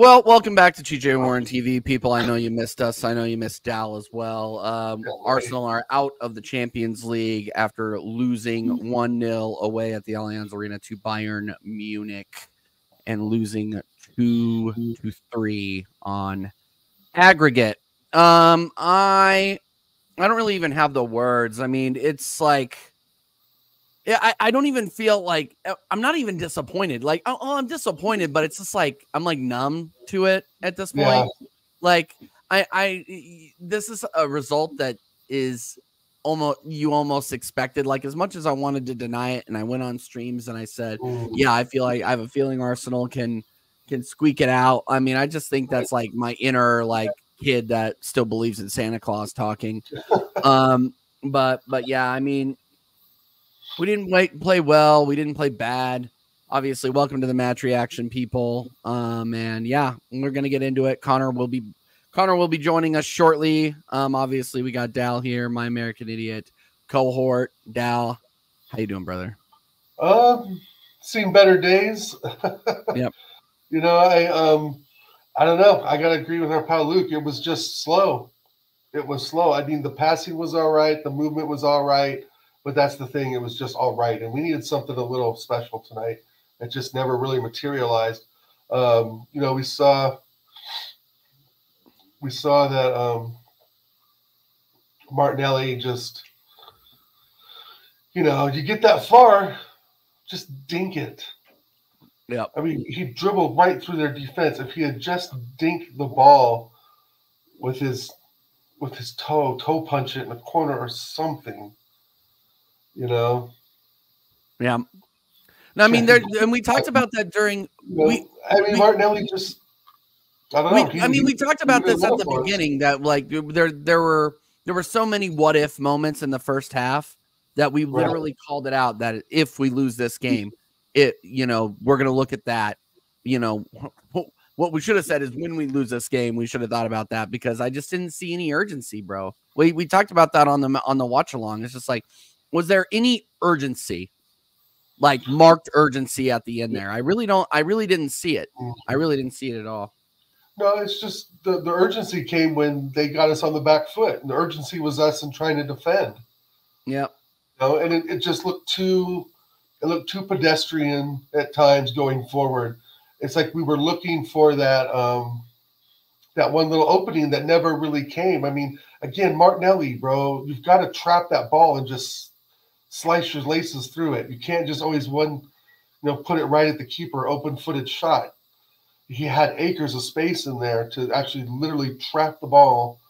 well, welcome back to TJ Warren TV, people. I know you missed us. I know you missed Dal as well. Um, Arsenal are out of the Champions League after losing 1 0 away at the Allianz Arena to Bayern Munich and losing 2 to 3 on aggregate. Um, I I don't really even have the words. I mean, it's like yeah, I, I don't even feel like uh, I'm not even disappointed. Like, oh, oh, I'm disappointed, but it's just like I'm like numb to it at this point. Yeah. Like, I, I, this is a result that is almost you almost expected. Like, as much as I wanted to deny it, and I went on streams and I said, Mm. yeah, I feel like I have a feeling Arsenal can can squeak it out. I mean, I just think that's like my inner like kid that still believes in Santa Claus talking. Um, but but yeah, I mean, we didn't play, play well. We didn't play bad. Obviously, welcome to the match reaction, people. Um, and yeah, we're gonna get into it. Conor will be Conor will be joining us shortly. Um, obviously, we got Dal here, my American Idiot cohort. Dal, how you doing, brother? Um, seen better days. Yep. You know, I um, I don't know. I gotta agree with our pal Luke. It was just slow. It was slow. I mean, the passing was all right, the movement was all right, but that's the thing. It was just all right, and we needed something a little special tonight. It just never really materialized. Um, you know, we saw we saw that um, Martinelli just, you know, you get that far, just dink it. Yeah. I mean, he dribbled right through their defense. If he had just dinked the ball with his with his toe, toe punch it in the corner or something, you know. Yeah. No, I mean, there, and we talked about that during. Know, We- I mean, we- Martinelli just. I don't We, know. he- I mean, we talked about this at the beginning that like there there were there were so many what if moments in the first half that we Right. literally called it out that if we lose this game, it you know we're gonna look at that. You know what we should have said is when we lose this game, we should have thought about that because I just didn't see any urgency, bro. We we talked about that on the on the watch along. It's just like, was there any urgency? Like marked urgency at the end there. I really don't. I really didn't see it. I really didn't see it at all. No, it's just the, the urgency came when they got us on the back foot. And the urgency was us in trying to defend. Yeah. You know, and it, it just looked too it looked too pedestrian at times going forward. It's like we were looking for that um that one little opening that never really came. I mean, again, Martinelli, bro, you've got to trap that ball and just slice your laces through it. You can't just always one, you know, put it right at the keeper, open footed shot. He had acres of space in there to actually literally trap the ball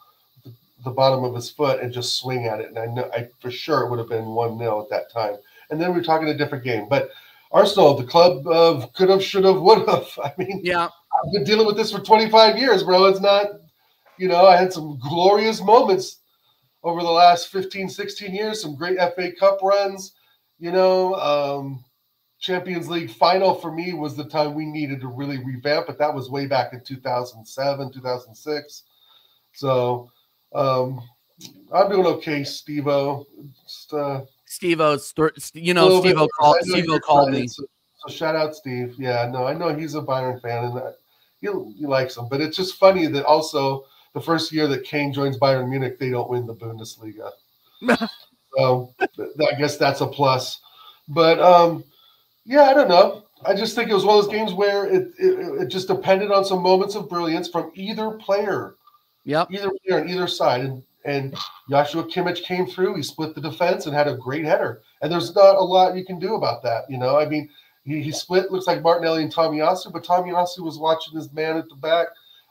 the, the bottom of his foot and just swing at it. And I know I for sure it would have been one 0 at that time. And then we're talking a different game. But Arsenal, the club of could have, should have, would have. I mean, Yeah. I've been dealing with this for 25 years, bro. It's not, you know, I had some glorious moments over the last 15, 16 years, some great FA Cup runs, you know. Um, Champions League final for me was the time we needed to really revamp, but that was way back in 2007, 2006. So um, I'm doing okay, Steve O. Uh, Steve O, you know, Steve O more. called, I know Steve you're called me. So, so shout out Steve. Yeah, no, I know he's a Bayern fan and that he, he likes him. But it's just funny that also the first year that Kane joins Bayern Munich, they don't win the Bundesliga. so I guess that's a plus. But um, yeah, I don't know. I just think it was one of those games where it, it, it just depended on some moments of brilliance from either player Yep. either player on either side. And and Joshua Kimmich came through. He split the defense and had a great header. And there's not a lot you can do about that. You know, I mean, he, he split. Looks like Martinelli and Tomiyasu, but Tomiyasu was watching his man at the back.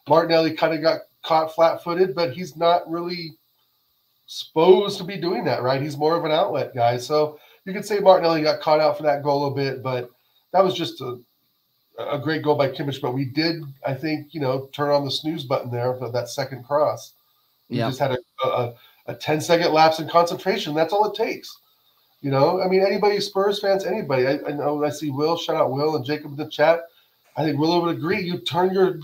Martinelli kind of got caught flat-footed, but he's not really supposed to be doing that, right? He's more of an outlet guy. So you could say Martinelli got caught out for that goal a bit, but that was just a a great goal by Kimmich, but we did, I think, you know, turn on the snooze button there for that second cross. We Yeah. just had a, a, a 10 second lapse in concentration. That's all it takes. You know, I mean, anybody, Spurs fans, anybody. I, I know I see Will, shout out Will and Jacob in the chat. I think Will would agree. You turn your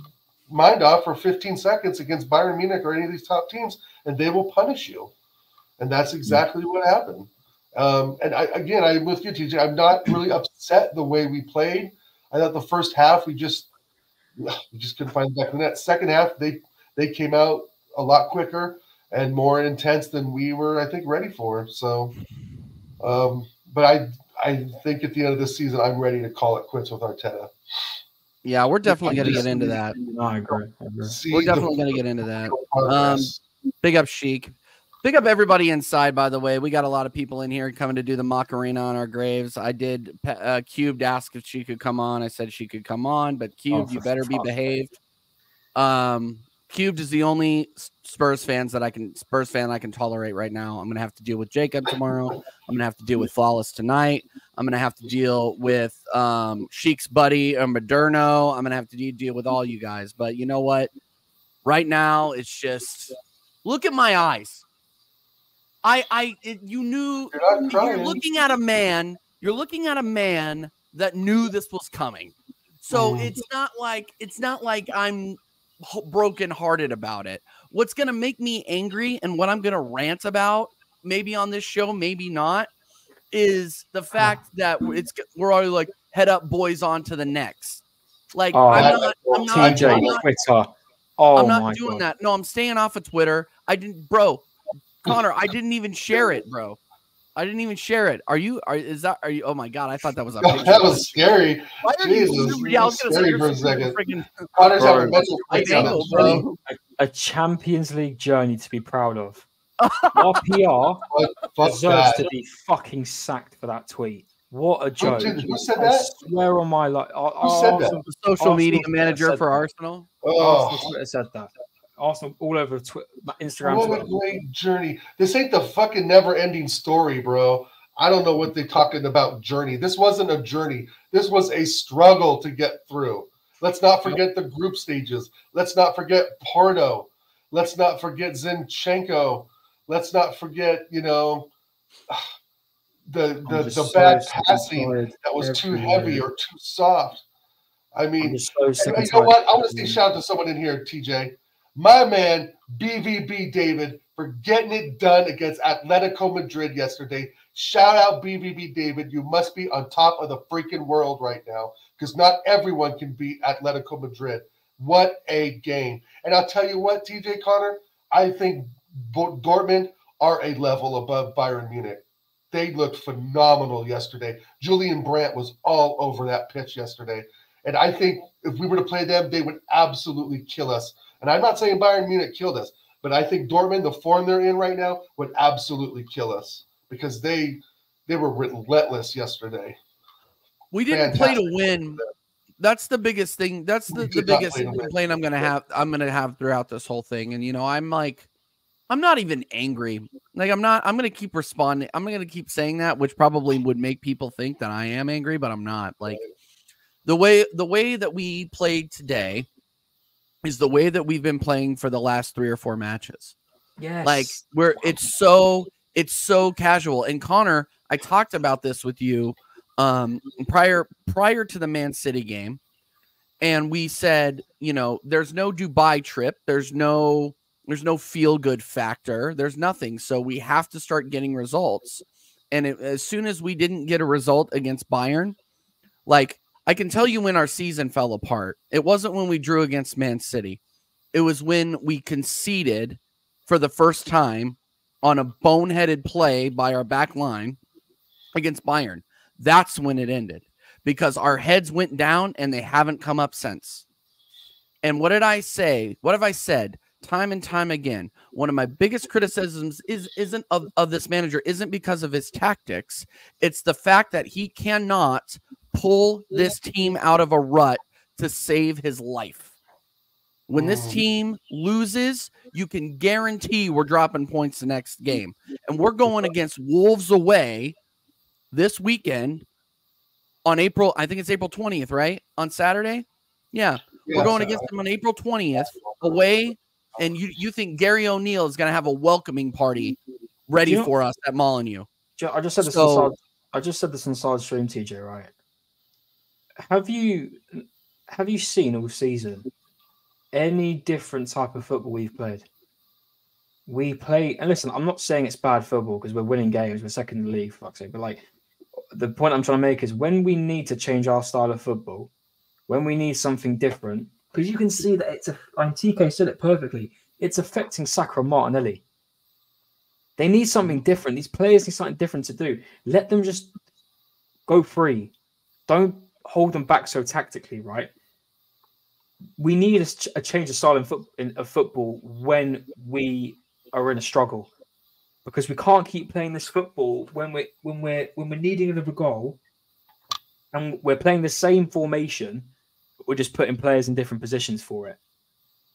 mind off for 15 seconds against Bayern Munich or any of these top teams, and they will punish you. And that's exactly what happened. Um, and I, again, I'm with you, TJ. I'm not really upset the way we played. I thought the first half we just we just couldn't find the back of the net. Second half they they came out a lot quicker and more intense than we were, I think, ready for. So, um, but I I think at the end of this season, I'm ready to call it quits with Arteta. Yeah, we're definitely going to get into that. No, I agree. I agree. We're definitely going to get into that. progress. Big up Sheik. Big up everybody inside, by the way. We got a lot of people in here coming to do the Macarena on our graves. I did. Uh, Cubed asked if she could come on. I said she could come on, but Cubed, Oh, you better be behaved. Um, Cubed is the only Spurs fans that I can Spurs fan I can tolerate right now. I'm gonna have to deal with Jacob tomorrow. I'm gonna have to deal with Flawless tonight. I'm gonna have to deal with um, Sheik's buddy or Moderno. I'm gonna have to de- deal with all you guys. But you know what? Right now, it's just look at my eyes. I, I, it, you knew You're you're looking at a man. You're looking at a man that knew this was coming. So Mm. it's not like it's not like I'm broken hearted about it. What's gonna make me angry and what I'm gonna rant about, maybe on this show, maybe not, is the fact that it's we're already like head up, boys, on to the next. Like Oh, I'm not, I'm not, TJ, I'm not Twitter. Oh I'm not doing god. that. No, I'm staying off of Twitter. I didn't, bro. Conor, I didn't even share it, bro. I didn't even share it. Are you? Are is that? Are you? Oh my god! I thought that was a picture. that was scary. Why are you? Jesus, yeah, I was you gonna say scary for a second. freaking Conor's Bro, having mental right bro. bro. A Champions League journey to be proud of. Our PR deserves that. to be fucking sacked for that tweet. What a Who, joke! did, who said I that? swear on my life. Who said that? The social Arsenal media manager for that. Arsenal. Oh, Arsenal said that. Arsenal all over Twitter, Instagram. what a great journey. This ain't the fucking never ending story, bro. I don't know what they're talking about journey. This wasn't a journey. This was a struggle to get through. Let's not forget the group stages. Let's not forget Porto. Let's not forget Zinchenko. Let's not forget, you know, the the, the so bad sick passing that was too everywhere. heavy or too soft. I mean, so sick and and you know what? I want to say shout out to someone in here, TJ. My man, BVB David, for getting it done against Atletico Madrid yesterday. Shout out BVB David. You must be on top of the freaking world right now because not everyone can beat Atletico Madrid. What a game. And I'll tell you what, TJ Conor, I think Dortmund are a level above Bayern Munich. They looked phenomenal yesterday. Julian Brandt was all over that pitch yesterday. And I think if we were to play them, they would absolutely kill us. And I'm not saying Bayern Munich killed us, but I think Dortmund, the form they're in right now, would absolutely kill us because they they were relentless yesterday. We didn't play to win. That's the biggest thing. That's the, the biggest complaint I'm gonna have. I'm gonna have throughout this whole thing. And you know, I'm like, I'm not even angry. Like I'm not. I'm gonna keep responding. I'm gonna keep saying that, which probably would make people think that I am angry, but I'm not. Like the way the way that we played today is the way that we've been playing for the last three or four matches. Yes. like where it's so it's so casual. And conor i talked about this with you um prior prior to the man city game. And we said you know there's no dubai trip. There's no there's no feel good factor. There's nothing. So we have to start getting results. And it, as soon as we didn't get a result against bayern like i can tell you when our season fell apart it wasn't when we drew against man city it was when we conceded for the first time on a boneheaded play by our back line against Bayern. That's when it ended because our heads went down and they haven't come up since. And what did I say? What have I said time and time again? One of my biggest criticisms is isn't of, of this manager isn't because of his tactics. It's the fact that he cannot pull this team out of a rut to save his life. When this team loses, you can guarantee we're dropping points the next game. And we're going against Wolves away this weekend on April, I think it's April 20th, right? On Saturday? Yeah. We're going against them on April 20th away. And you, you think Gary O'Neil is going to have a welcoming party ready You know- for us at Molineux? I just said this. So- inside, I just said this inside stream, TJ. Right? Have you have you seen all season any different type of football we've played. We play, and listen, I'm not saying it's bad football because we're winning games, we're second in the league, fuck's sake. But like, the point I'm trying to make is when we need to change our style of football, when we need something different, because you can see that it's a, and TK said it perfectly, it's affecting and Martinelli. They need something different. These players need something different to do. Let them just go free. Don't hold them back so tactically, right? We need a, a change of style in, foot, in of football when we are in a struggle, because we can't keep playing this football when we're when we're when we're needing another goal, and we're playing the same formation, we're just putting players in different positions for it.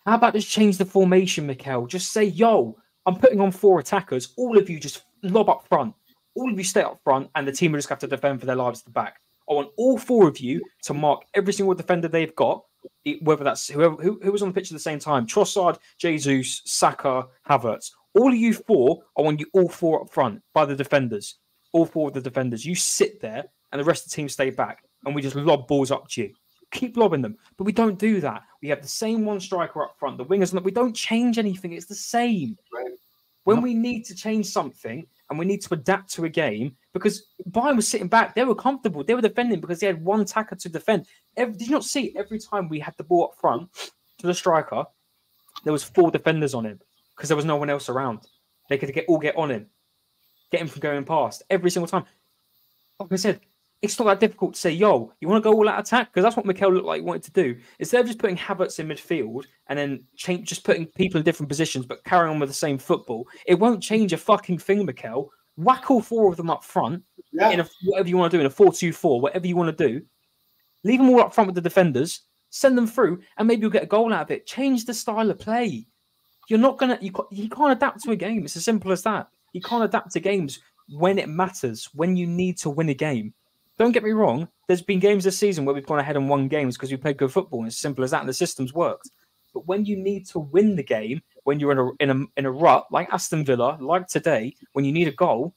How about just change the formation, Mikel? Just say, "Yo, I'm putting on four attackers. All of you just lob up front. All of you stay up front, and the team will just have to defend for their lives at the back. I want all four of you to mark every single defender they've got, whether that's whoever who, who was on the pitch at the same time: Trossard, Jesus, Saka, Havertz. All of you four, I want you all four up front by the defenders. All four of the defenders. You sit there, and the rest of the team stay back, and we just lob balls up to you. Keep lobbing them, but we don't do that. We have the same one striker up front, the wingers, and we don't change anything. It's the same. When we need to change something and we need to adapt to a game, because Bayern was sitting back, they were comfortable, they were defending because they had one tacker to defend. Every, did you not see every time we had the ball up front to the striker, there was four defenders on him because there was no one else around. They could get all get on him, get him from going past every single time. Like I said, it's not that difficult to say, yo, you want to go all out attack? Because that's what Mikel looked like he wanted to do. Instead of just putting Havertz in midfield and then change, just putting people in different positions but carrying on with the same football, it won't change a fucking thing, Mikel. Whack all four of them up front Yeah. in a, whatever you want to do, in a 4 2 4, whatever you want to do. Leave them all up front with the defenders, send them through, and maybe you'll get a goal out of it. Change the style of play. You're not going to, you, you can't adapt to a game. It's as simple as that. You can't adapt to games when it matters, when you need to win a game. Don't get me wrong. There's been games this season where we've gone ahead and won games because we played good football, and it's simple as that. And the system's worked. But when you need to win the game, when you're in a in a in a rut like Aston Villa, like today, when you need a goal,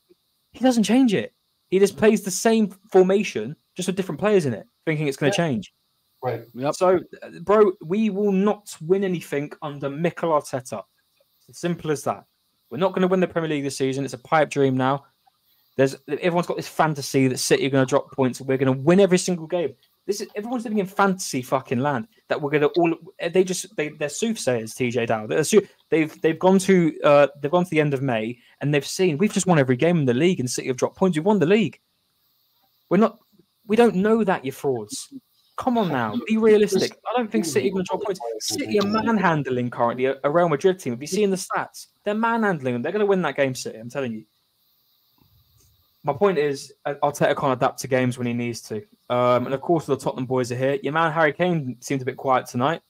he doesn't change it. He just plays the same formation, just with different players in it, thinking it's going to Yeah. change. Right. Yep. So, bro, we will not win anything under Mikel Arteta. It's as simple as that. We're not going to win the Premier League this season. It's a pipe dream now. There's everyone's got this fantasy that City are going to drop points and we're going to win every single game. This is everyone's living in fantasy fucking land that we're going to all. They just they they're soothsayers. TJ Dal. They've they've gone to uh they've gone to the end of May and they've seen we've just won every game in the league and City have dropped points. We've won the league. We're not. We don't know that you frauds. Come on now, be realistic. I don't think City are going to drop points. City are manhandling currently a a Real Madrid team. Have you seen the stats? They're manhandling them. They're going to win that game, City. I'm telling you. My point is, uh, Arteta can't adapt to games when he needs to. Um, and of course, the Tottenham boys are here. Your man Harry Kane seemed a bit quiet tonight.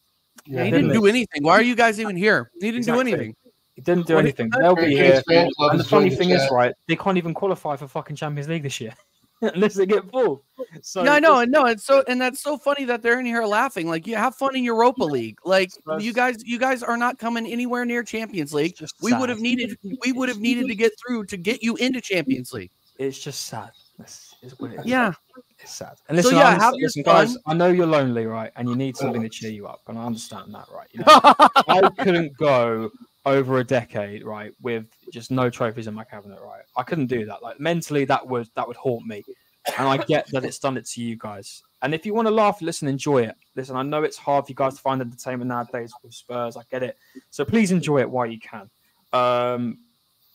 Yeah, he didn't didn't do anything. Why are you guys even here? He didn't Exactly. do anything. He didn't do What anything. is- They'll be here. fan And the funny thing is, right, they can't even qualify for fucking Champions League this year unless they get full. So yeah, I know, and no, it's so, and that's so funny that they're in here laughing. Like, you have fun in Europa League. Like, you guys, you guys are not coming anywhere near Champions League. We would have needed, we would have needed to get through to get you into Champions League. It's just sad. It's, it's what it is. Yeah, It's sad. And listen, yeah, I have listen, guys. I know you're lonely, right? And you need something to cheer you up, and I understand that, right? You know, I couldn't go over a decade, right, with just no trophies in my cabinet, right? I couldn't do that. Like mentally, that would that would haunt me. And I get that it's done it to you guys. And if you want to laugh, listen, enjoy it. Listen, I know it's hard for you guys to find entertainment nowadays with Spurs. I get it. So please enjoy it while you can. Um,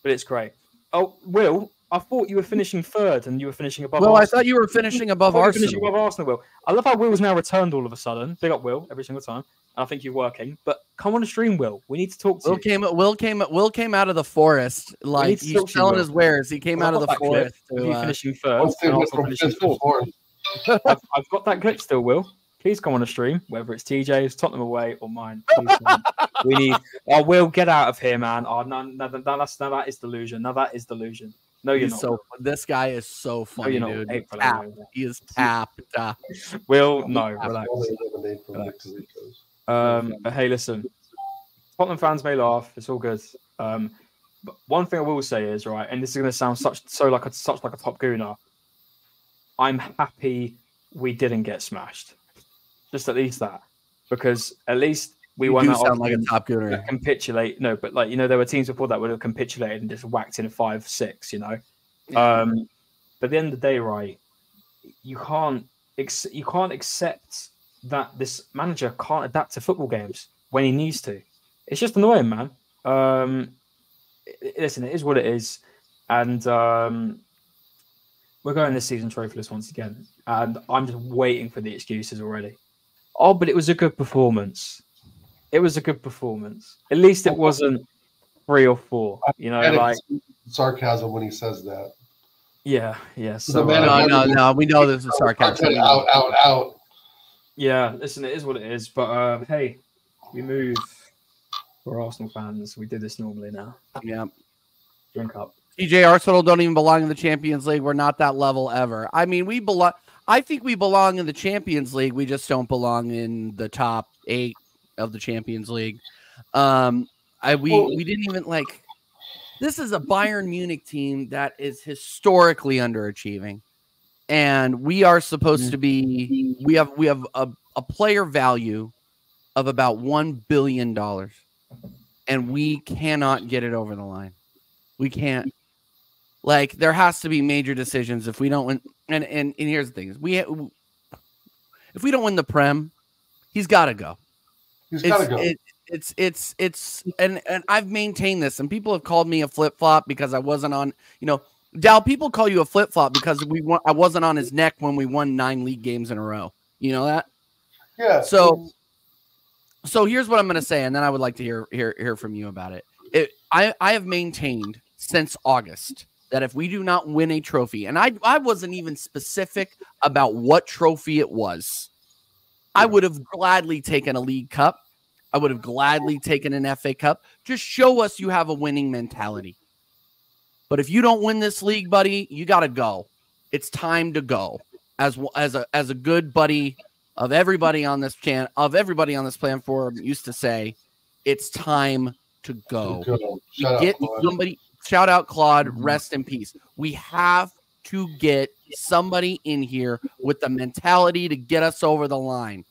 but it's great. Oh, Will, I thought you were finishing third and you were finishing above. well, I thought you were finishing above Probably finishing Arsenal. above Arsenal, Will. I love how Will's now returned all of a sudden. Big up, Will, every single time. And I think you're working. But come on the stream, Will. We need to talk to Will you. came, Will came, Will came out of the forest. Like he's talk to you, his wares. He came Well, out of the got that clip forest. to, you uh, finishing third One thing and went also from finishing fourth. fourth. I've, I've got that clip still, Will. Please come on a stream, whether it's TJ's, Tottenham away, or mine. Please we need. Oh, Will, get out of here, man. Oh, no, no, no, that's, no, that is delusion. No, that is delusion. No, you're he's not. so. This guy is so funny, you're dude. April, Tapped. anyway. He is tapped. uh, Will, no, relax. Only eliminate from Relax. Um, but hey, listen, Tottenham fans may laugh. It's all good. Um, but one thing I will say is right, and this is going to sound such so like a such like a top gooner. I'm happy we didn't get smashed. Just at least that, because at least we do that sound like a top gooner. capitulate. No, but like you know, there were teams before that would have capitulated and just whacked in a five six. You know, um, but at the end of the day, right? You can't ex- you can't accept that this manager can't adapt to football games when he needs to. It's just annoying, man. Um, listen, it is what it is, and um, we're going this season trophyless once again. And I'm just waiting for the excuses already. Oh, but it was a good performance. It was a good performance. At least it wasn't three or four. You know, like sarcasm when he says that. yeah, yeah. The So man uh, No, no, no. We know this is sarcasm. out, out, out. yeah, listen, it is what it is. But um, hey, we move. We're Arsenal fans. We do this normally now. Yeah. Drink up. TJ Arsenal don't even belong in the Champions League. We're not that level ever. I mean, we belong. I think we belong in the Champions League. We just don't belong in the top eight of the Champions League. Um, I we we didn't even like. This is a Bayern Munich team that is historically underachieving, and we are supposed to be. We have we have a, a player value of about one billion dollars, and we cannot get it over the line. We can't. Like there has to be major decisions if we don't win. And and, and here's the thing: is we if we don't win the prem, he's got to go. He's It's, got to go. it- it's it's it's and and I've maintained this, and people have called me a flip flop because I wasn't on. You know, Dal. People call you a flip flop because we won, I wasn't on his neck when we won nine league games in a row. You know that. yeah. So, so here's what I'm going to say, and then I would like to hear hear hear from you about it. it. I I have maintained since August that if we do not win a trophy, and I I wasn't even specific about what trophy it was, I would have gladly taken a league cup. I would have gladly taken an FA Cup. Just show us you have a winning mentality. But if you don't win this league, buddy, you got to go. It's time to go. As as a as a good buddy of everybody on this channel of everybody on this plan forum used to say, it's time to go. Up, Get Claude. somebody. Shout out Claude. Rest in peace. We have to get somebody in here with the mentality to get us over the line.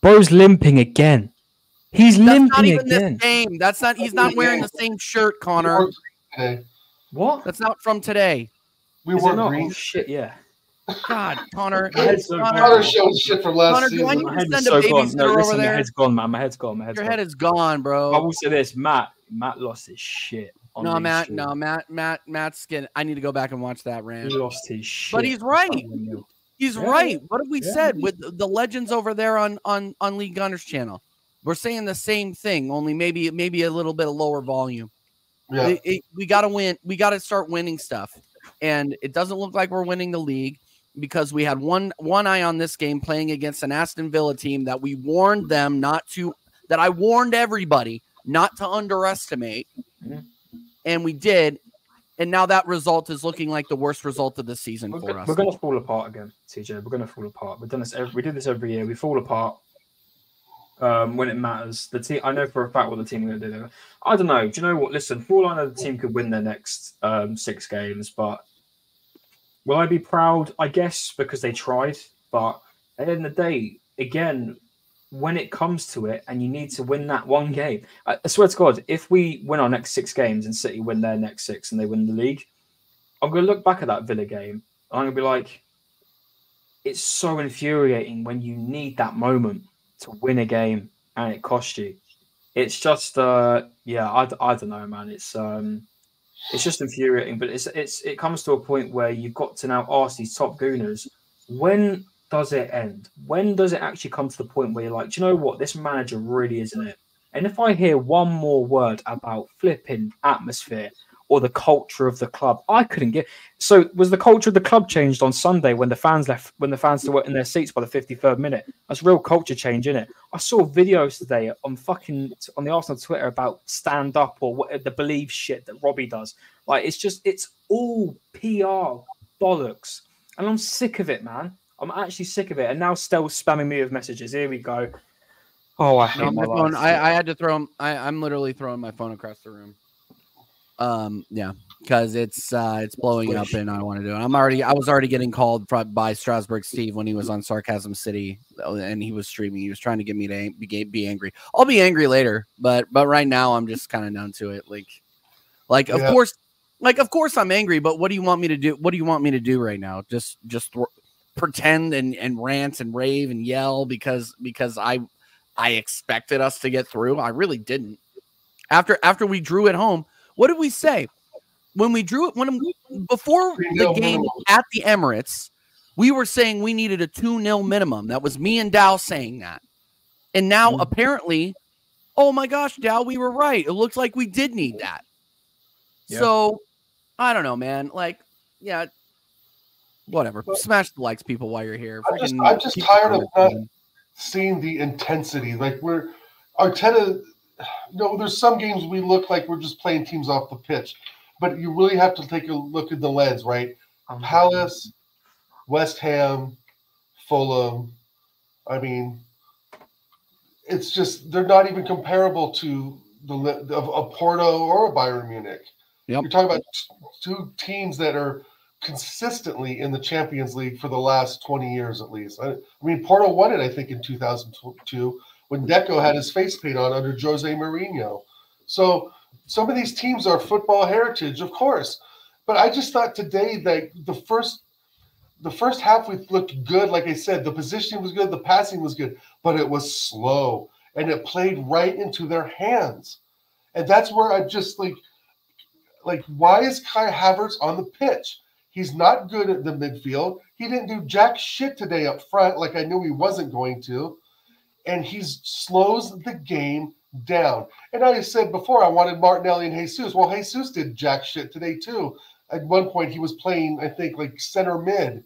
Bro's limping again. He's That's not limping even again. this game. That's not. He's not wearing the same shirt, Conor. Okay. What? That's not from today. We Is it wore not? green. Oh, shit, yeah. God, Conor. My head's so Conor, Conor showed shit from last Conor, do I season. need My to head is send so a gone. babysitter No, over listen, there? my head's gone, man. My head's gone. My head's Your gone. head is gone, bro. I bro. will say this, Matt. Matt lost his shit. No, Matt. No, Matt. Matt. Matt's getting. I need to go back and watch that He rant. lost his shit. But he's right. He's Yeah. right. What have we Yeah. said with the legends over there on on on Lee Gunner's channel? We're saying the same thing, only maybe maybe a little bit of lower volume. Yeah. It- it- we got to win. We got to start winning stuff, and it doesn't look like we're winning the league because we had one one eye on this game playing against an Aston Villa team that we warned them not to. That I warned everybody not to underestimate, Mhm. And we did. And now that result is looking like the worst result of the season We're, for go- us. we're going to fall apart again, TJ. We're going to fall apart. We've done this. Every, we do this every year. We fall apart um, when it matters. The team. I know for a fact what the team are going to do. I don't know. Do you know what? Listen, for all I know, the team could win their next um, six games, but will I be proud? I guess because they tried. But at the end of the day, again, when it comes to it, and you need to win that one game, I, I swear to God, if we win our next six games and City win their next six and they win the league, I'm going to look back at that Villa game. And I'm going to be like, it's so infuriating when you need that moment to win a game and it costs you. It's just, uh, yeah, I don't know, man. It's um, it's just infuriating. But it's it's it comes to a point where you've got to now ask these top gooners, when does it end? When does it actually come to the point where you're like, you know what, this manager really isn't it? And if I hear one more word about flipping atmosphere or the culture of the club, I couldn't get. So was the culture of the club changed on Sunday when the fans left, when the fans were in their seats by the 53rd minute? That's real culture change, isn't it? I saw videos today on fucking on the Arsenal Twitter about stand up or what the believe shit that Robbie does. Like it's just it's all PR bollocks, and I'm sick of it, man. I'm actually sick of it. And now still spamming me with messages. Here we go. Oh, I hate No, my my phone. I, I had to throw. 'em- I, I'm literally throwing my phone across the room. Um, yeah, because it's uh it's blowing up and I want to do it. I'm already I was already getting called from, by Strasburg Steve when he was on Sarcasm City and he was streaming. He was trying to get me to be, be angry. I'll be angry later, but but right now I'm just kind of numb to it. Like like yeah. of course like of course I'm angry, but what do you want me to do? What do you want me to do right now? Just just th- pretend and and rant and rave and yell because because I I expected us to get through. I really didn't. After after we drew it home, what did we say? When we drew it when before the game at the Emirates, we were saying we needed a 2-0 minimum. That was me and Dal saying that. And now mm-hmm. apparently, oh my gosh, Dal, we were right. It looks like we did need that. So I don't know, man. Like, yeah, whatever. But, Smash the likes, people, while you're here. I'm just, I'm just tired of not seeing the intensity. Like we're Arteta. You know, there's some games we look like we're just playing teams off the pitch, but you really have to take a look at the lens, right? Um, Palace, West Ham, Fulham. I mean, it's just they're not even comparable to the of a Porto or a Bayern Munich. Yep. You're talking about two teams that are consistently in the Champions League for the last 20 years at least. I, I mean, Porto won it, I think, in 2002 when Deco had his face paint on under Jose Mourinho. So some of these teams are football heritage, of course. But I just thought today that the first the first half we looked good. Like I said, the positioning was good, the passing was good, but it was slow and it played right into their hands. And that's where I just like – like, why is Kai Havertz on the pitch? He's not good at the midfield. He didn't do jack shit today up front, like I knew he wasn't going to. And he slows the game down. And I said before, I wanted Martinelli and Jesus. Well, Jesus did jack shit today, too. At one point, he was playing, I think, like center mid,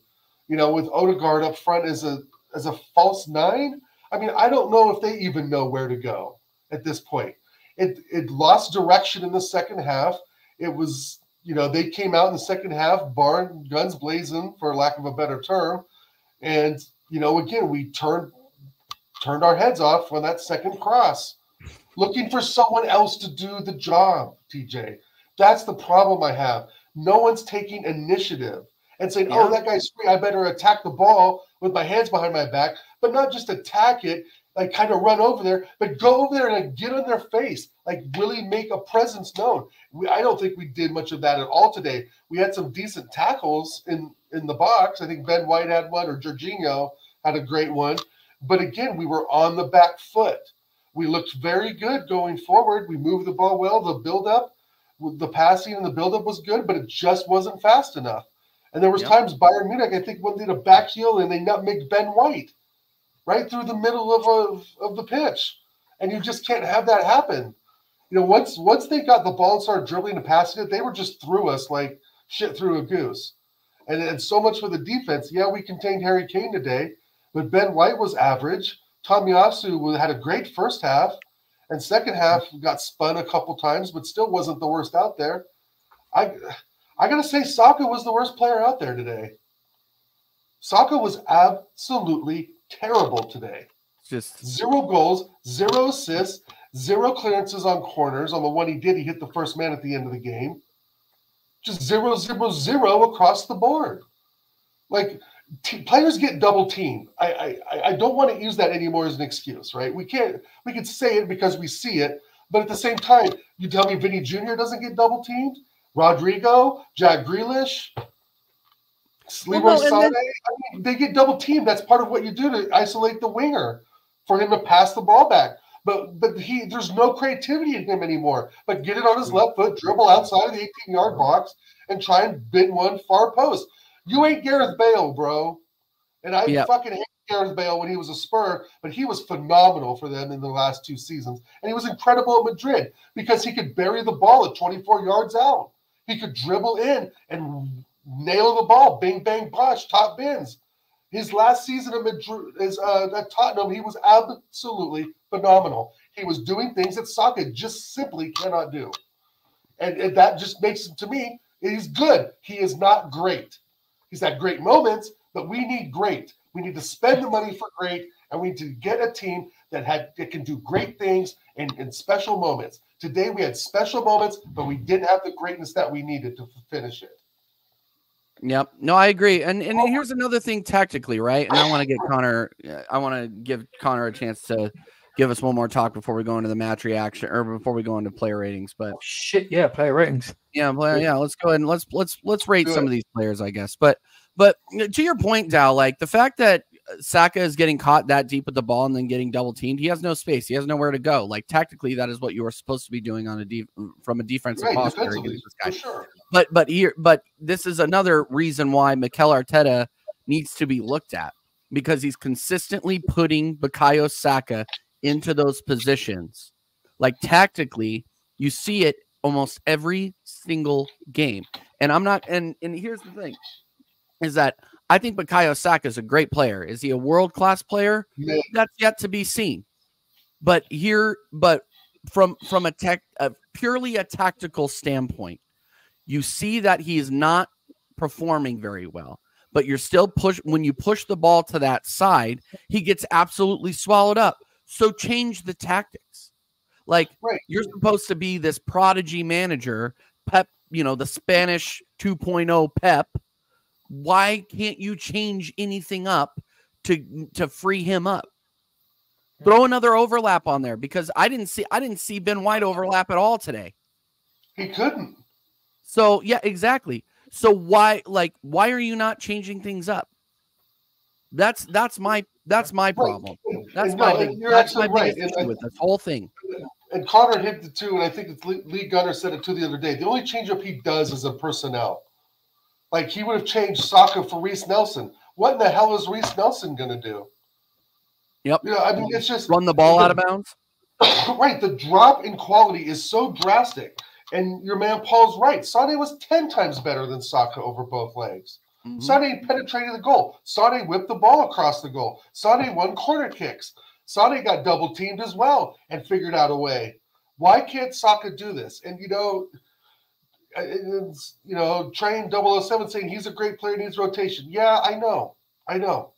you know, with Odegaard up front as a as a false nine. I mean, I don't know if they even know where to go at this point. It it lost direction in the second half it was, you know, they came out in the second half, barn guns blazing, for lack of a better term. And, you know, again, we turned turned our heads off on that second cross, looking for someone else to do the job, TJ. That's the problem I have. No one's taking initiative and saying, oh, yeah. oh, that guy's free. I better attack the ball with my hands behind my back, but not just attack it like kind of run over there, but go over there and like, get on their face, like really make a presence known. We, I don't think we did much of that at all today. We had some decent tackles in in the box. I think Ben White had one, or Jorginho had a great one. But again, we were on the back foot. We looked very good going forward. We moved the ball well. The build up, the passing and the build up was good, but it just wasn't fast enough. And there was yep. times Bayern Munich, I think, did a back heel and they nutmegged Ben White right through the middle of, of, the pitch. And you just can't have that happen. You know, once once they got the ball and started dribbling and passing it, they were just through us like shit through a goose. And, and so much for the defense. Yeah, we contained Harry Kane today, but Ben White was average. Tomiyasu had a great first half, and second half got spun a couple times, but still wasn't the worst out there. I I gotta say, Saka was the worst player out there today. Saka was absolutely terrible today. Just zero goals, zero assists, zero clearances on corners. On the one he did, he hit the first man at the end of the game. Just zero, zero, zero across the board. Like t- players get double teamed. I, I I don't want to use that anymore as an excuse, right? We can't. We can say it because we see it, but at the same time, you tell me Vinny Jr. doesn't get double teamed. Rodrygo, Jack Grealish, Leroy well, no, Sané, I mean, they get double teamed. That's part of what you do to isolate the winger for him to pass the ball back. But but he there's no creativity in him anymore. But get it on his left foot, dribble outside of the 18 yard box, and try and bend one far post. You ain't Gareth Bale, bro. And I yep. fucking hate Gareth Bale when he was a Spur, but he was phenomenal for them in the last two seasons. And he was incredible at Madrid because he could bury the ball at 24 yards out. He could dribble in and nail of the ball, bing bang bosh, top bins. His last season at, Madrid, is, uh, at Tottenham, he was absolutely phenomenal. He was doing things that Saka just simply cannot do, and, and that just makes him to me. He's good. He is not great. He's had great moments, but we need great. We need to spend the money for great, and we need to get a team that had that can do great things in, in special moments. Today we had special moments, but we didn't have the greatness that we needed to finish it. Yep. No, I agree. And and oh. here's another thing tactically, right? And I want to get Conor. I want to give Conor a chance to give us one more talk before we go into the match reaction or before we go into player ratings. But oh, Shit, yeah, player ratings. yeah, player, yeah. Let's go ahead and let's let's let's rate some of these players, I guess. But but to your point, Dal, like the fact that Saka is getting caught that deep with the ball and then getting double teamed, he has no space. He has nowhere to go. Like tactically, that is what you are supposed to be doing on a deep from a defensive Right, posture. this guy sure. but but here but this is another reason why Mikel Arteta needs to be looked at because he's consistently putting Bukayo Saka into those positions. Like tactically, you see it almost every single game. And I'm not and and here's the thing is that I think Bukayo Saka is a great player. Is he a world class player? That's yet to be seen. But here, but from from a tech, a purely a tactical standpoint, you see that he is not performing very well. But you're still push when you push the ball to that side, he gets absolutely swallowed up. So change the tactics. Like Right. you're supposed to be this prodigy manager, Pep, you know, the Spanish 2.0 Pep. Why can't you change anything up to to free him up? Throw another overlap on there because I didn't see I didn't see Ben White overlap at all today. he couldn't. So yeah, exactly. So why like why are you not changing things up? That's that's my that's my problem. That's and my big, you're that's my right. biggest issue with this whole thing. and Conor hit the two, and I think it's Lee, Lee Gunner said it too the other day. The only changeup he does is a personnel. Like he would have changed Saka for Reiss Nelson. What in the hell is Reiss Nelson going to do? Yep. You know, I mean, it's just Run the ball out of bounds. right. The drop in quality is so drastic. And your man Paul's right. Sane was 10 times better than Saka over both legs. Mhm. Sane penetrated the goal. Sane whipped the ball across the goal. Sane won corner kicks. Sane got double teamed as well and figured out a way. Why can't Saka do this? And you know, it's, you know, Train 007 saying he's a great player, needs rotation. Yeah, I know. I know.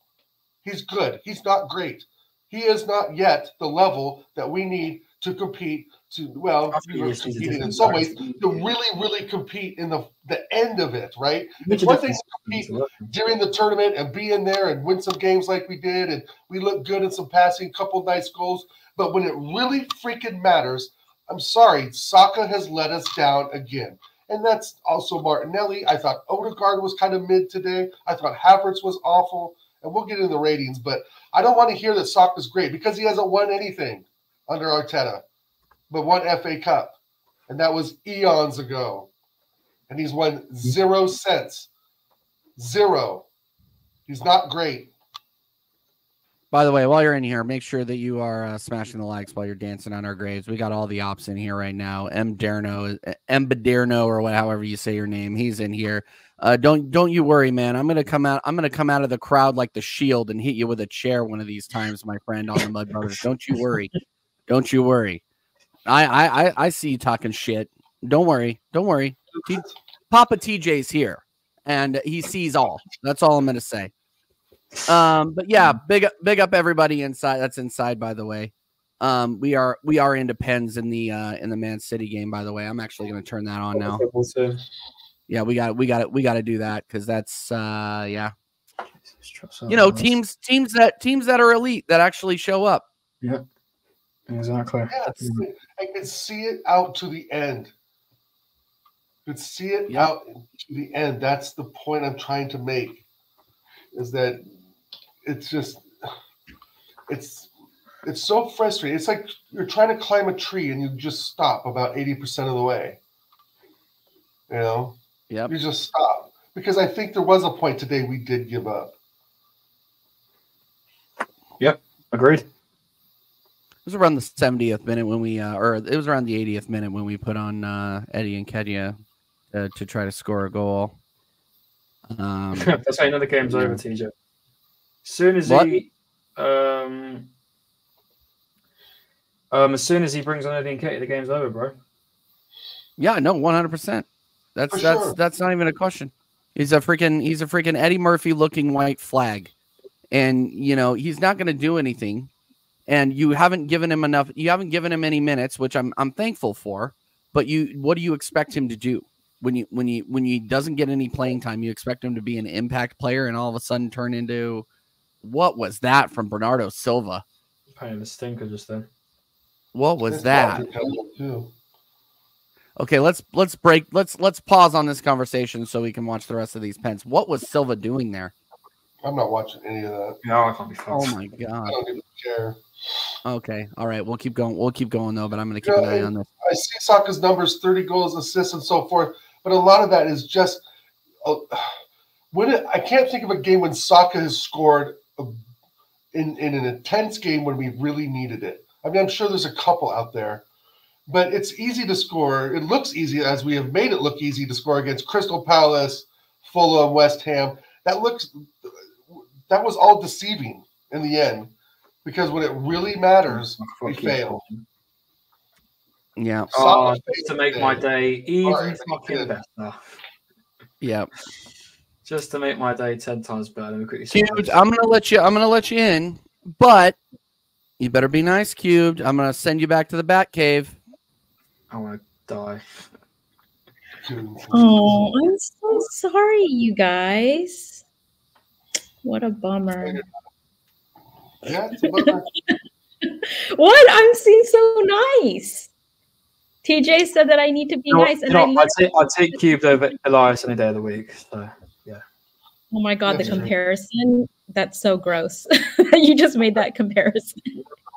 He's good. He's not great. He is not yet the level that we need to compete to well, we were this is a competing in some ways to really, really compete in the the end of it, right? Which one thing different. during the tournament and be in there and win some games like we did, and we look good in some passing, couple nice goals. But when it really freaking matters, I'm sorry, Saka has let us down again. And that's also Martinelli. I thought Odegaard was kind of mid today. I thought Havertz was awful. And we'll get into the ratings, but I don't want to hear that Saka's great because he hasn't won anything under Arteta, but one FA Cup. And that was eons ago. And he's won zero cents. Zero. He's not great. By the way, while you're in here, make sure that you are uh, smashing the likes while you're dancing on our graves. We got all the ops in here right now. M Derno, M Baderno, or what, however you say your name, he's in here. Uh, don't don't you worry, man. I'm gonna come out. I'm gonna come out of the crowd like the Shield and hit you with a chair one of these times, my friend, on the Mud Brothers. Don't you worry. Don't you worry. I I I, see you talking shit. Don't worry. Don't worry. T- Papa TJ's here, and he sees all. That's all I'm gonna say. Um, but yeah, big up, big up everybody inside. That's inside, by the way. Um, we are we are into pens in the uh in the Man City game. By the way, I'm actually going to turn that on now. Yeah, we got we got it. We got to do that because that's uh yeah. Let's try something You know, teams teams that teams that are elite that actually show up. Yeah, Exactly. Yes. I can see it out to the end. I can see it Yep. out to the end. That's the point I'm trying to make. Is that it's just it's it's so frustrating. It's like you're trying to climb a tree and you just stop about 80% of the way. You know? Yep. You just stop. Because I think there was a point today we did give up. Yep. Agreed. It was around the 70th minute when we, uh, or it was around the 80th minute when we put on uh, Eddie Nketiah uh, to try to score a goal. Um, That's how you know the game's over, TJ. As soon as What? he, um, um, as soon as he brings on Eddie Nketiah, the game's over, bro. yeah, no, 100. percent That's For that's sure. that's not even a question. He's a freaking he's a freaking Eddie Murphy looking white flag, and you know he's not going to do anything. And you haven't given him enough. You haven't given him any minutes, which I'm I'm thankful for. But you, what do you expect him to do when you when you when he doesn't get any playing time? You expect him to be an impact player, and all of a sudden turn into what was that from Bernardo Silva? Playing the stinker just then. What was that? body count, too. Okay, let's let's break let's let's pause on this conversation so we can watch the rest of these pens. What was Silva doing there? I'm not watching any of that. No, I can't be fast. Oh my I god. don't even care. Okay, all right, we'll keep going. We'll keep going though, but I'm gonna keep an eye on this. I see Saka's numbers, 30 goals, assists, and so forth, but a lot of that is just uh, when it, I can't think of a game when Saka has scored a, in in an intense game when we really needed it. I mean, I'm sure there's a couple out there, but it's easy to score. It looks easy as we have made it look easy to score against Crystal Palace, Fulham, West Ham. That looks that was all deceiving in the end because when it really matters, we Fuck fail. Yeah, Oh, to make my day even Alright, fucking good. better. yeah. Just to make my day ten times better. Let me quickly Cubed, I'm gonna let you. I'm gonna let you in, but you better be nice, Cubed. I'm gonna send you back to the Bat Cave. I want to die. Oh, I'm so sorry, you guys. What a bummer. Yeah, a bummer. What? I'm seeing so nice. TJ said that I need to be You know what- nice, and know I what, I'd, take, I'd take cubed over Elias any day of the week. So oh my god, the That's true. comparison. That's so gross. you just made that comparison.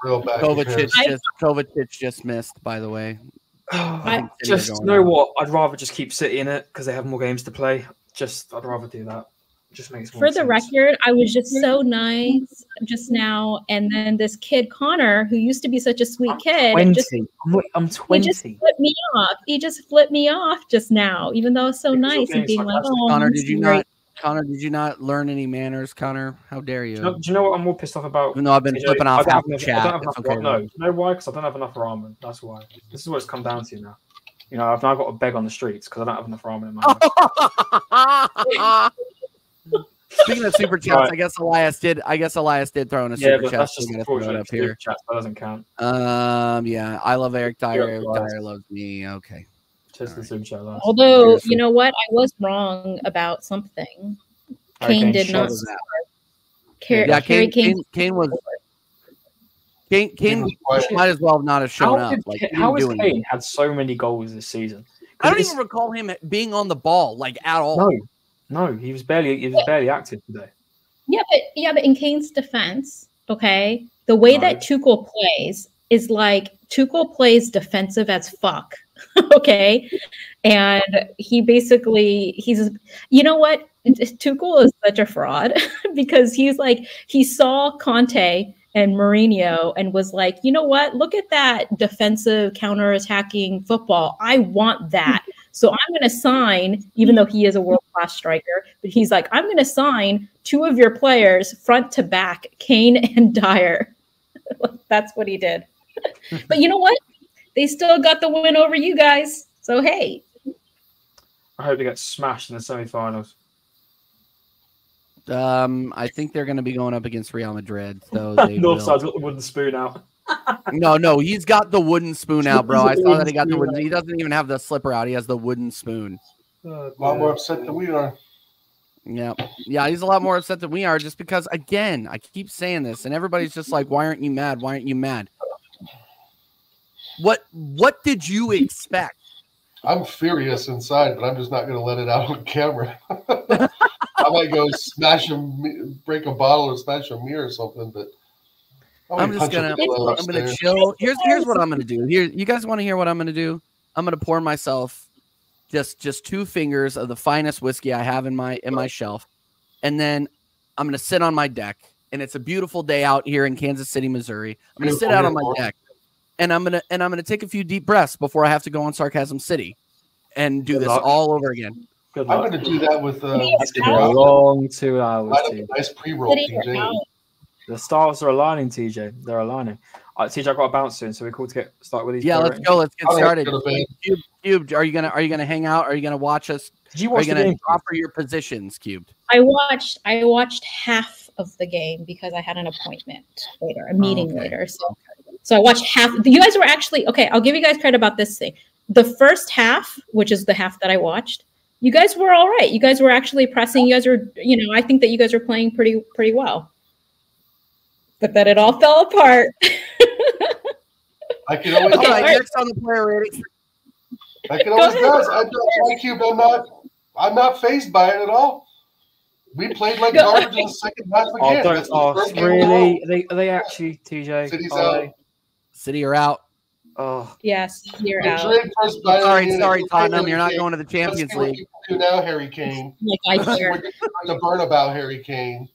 real bad. Kovacic just Kovacic just missed, by the way. I- think City are just you know out. what? I'd rather just keep City in it because they have more games to play. Just I'd rather do that. Just makes more For the sense. record, I was just so nice just now, and then this kid Conor, who used to be such a sweet I'm kid, Twenty. just I'm, not- I'm he just flipped me off. He just flipped me off just now, even though it's so Because you're nice and being being like, "Oh, Conor, did you sorry." not? Conor, did you not learn any manners, Conor? How dare you? Do you, know, do you know what I'm more pissed off about? Even though I've been TJ? flipping I off half the enough- I chat. don't have enough okay. no, you know why? Because I don't have enough ramen. That's why. This is what it's come down to now. You know, I've now got to beg on the streets because I don't have enough ramen in my house. Speaking of super chats, Right. I guess Elias did. I guess Elias did throw in a yeah, super chat. that's so just we gotta throw it up here. Chat, that doesn't count. Um, yeah, I love Eric Dier. Eric. Dier loves me. Okay. Just the super chat. last. Although, Seriously. you know what? I was wrong about something. Harry Kane Kane did not What score. Car- Yeah, Harry Kane, Kane. Kane, Kane was. Kane, Kane might as well have not have shown How, up. did, Like, he how has do anything. Kane had so many goals this season? I don't even recall him being on the ball like at all. No, no, he was barely he was barely active today. Yeah, but yeah, but in Kane's defense, okay, the way that Right. Tuchel plays is like Tuchel plays defensive as fuck. okay. And he basically he's you know what? Tuchel is such a fraud because he's like he saw Conte and Mourinho and was like, you know what? Look at that defensive counter-attacking football. I want that. So I'm going to sign, even though he is a world-class striker, but he's like, I'm going to sign two of your players front to back, Kane and Dier. That's what he did. but you know what? They still got the win over you guys. So hey, I hope they get smashed in the semi-finals. Um, I think they're going to be going up against Real Madrid. So they will. Northside's got the wooden spoon out. No, no, he's got the wooden spoon out, bro. I saw that he got the the wooden. wooden He doesn't even have the slipper out. He has the wooden spoon. Oh, A lot more upset than we are. Yeah, yeah, he's a lot more upset than we are, just because. Again, I keep saying this, and everybody's just like, "Why aren't you mad? Why aren't you mad?" What What did you expect? I'm furious inside, but I'm just not going to let it out on camera. I might go smash a, mi- break a bottle or smash a mirror or something, but I'm just gonna- I'm gonna chill. Here's here's what I'm gonna do. Here, you guys want to hear what I'm gonna do? I'm gonna pour myself just just two fingers of the finest whiskey I have in my in my shelf, and then I'm gonna sit on my deck. And it's a beautiful day out here in Kansas City, Missouri. I'm gonna sit out on my deck, and I'm gonna and I'm gonna take a few deep breaths before I have to go on Sarcasm City, and do Good this luck. all over again. Good I'm luck. going to do that with uh, It's It's been been a long two hours. light up TJ. a nice pre-roll, TJ. The stars are aligning, TJ. They're aligning. Uh, TJ, I've got a bounce soon, so we're cool to get start with these. Yeah, let's ratings. go. Let's get started. go to Cubed, are you gonna are you gonna hang out? Are you gonna watch us? Did you Are watch you the gonna game? offer your positions, Cubed? I watched I watched half of the game because I had an appointment later, a meeting okay. later. So, so I watched half. You guys were actually okay. I'll give you guys credit about this thing. The first half, which is the half that I watched, you guys were all right. You guys were actually pressing. You guys were, you know, I think that you guys were playing pretty pretty well. But then it all fell apart. I can always All Okay, right, all right. next on the player rating. I can always ahead. does. I don't like you, but I'm not. I'm not phased by it at all. We played like Go garbage in the second half Oh, again. don't That's the ask. game of the Really? Are they, they actually, TJ? City's Are out. they? City are out. Oh, yes, you're out. Madrid first Bayern Sorry, Munich. sorry, Okay, Tottenham. Harry You're not going to the Let's Champions see what League. you can do now, Harry Kane. Like I We're care. getting to burn about Harry Kane.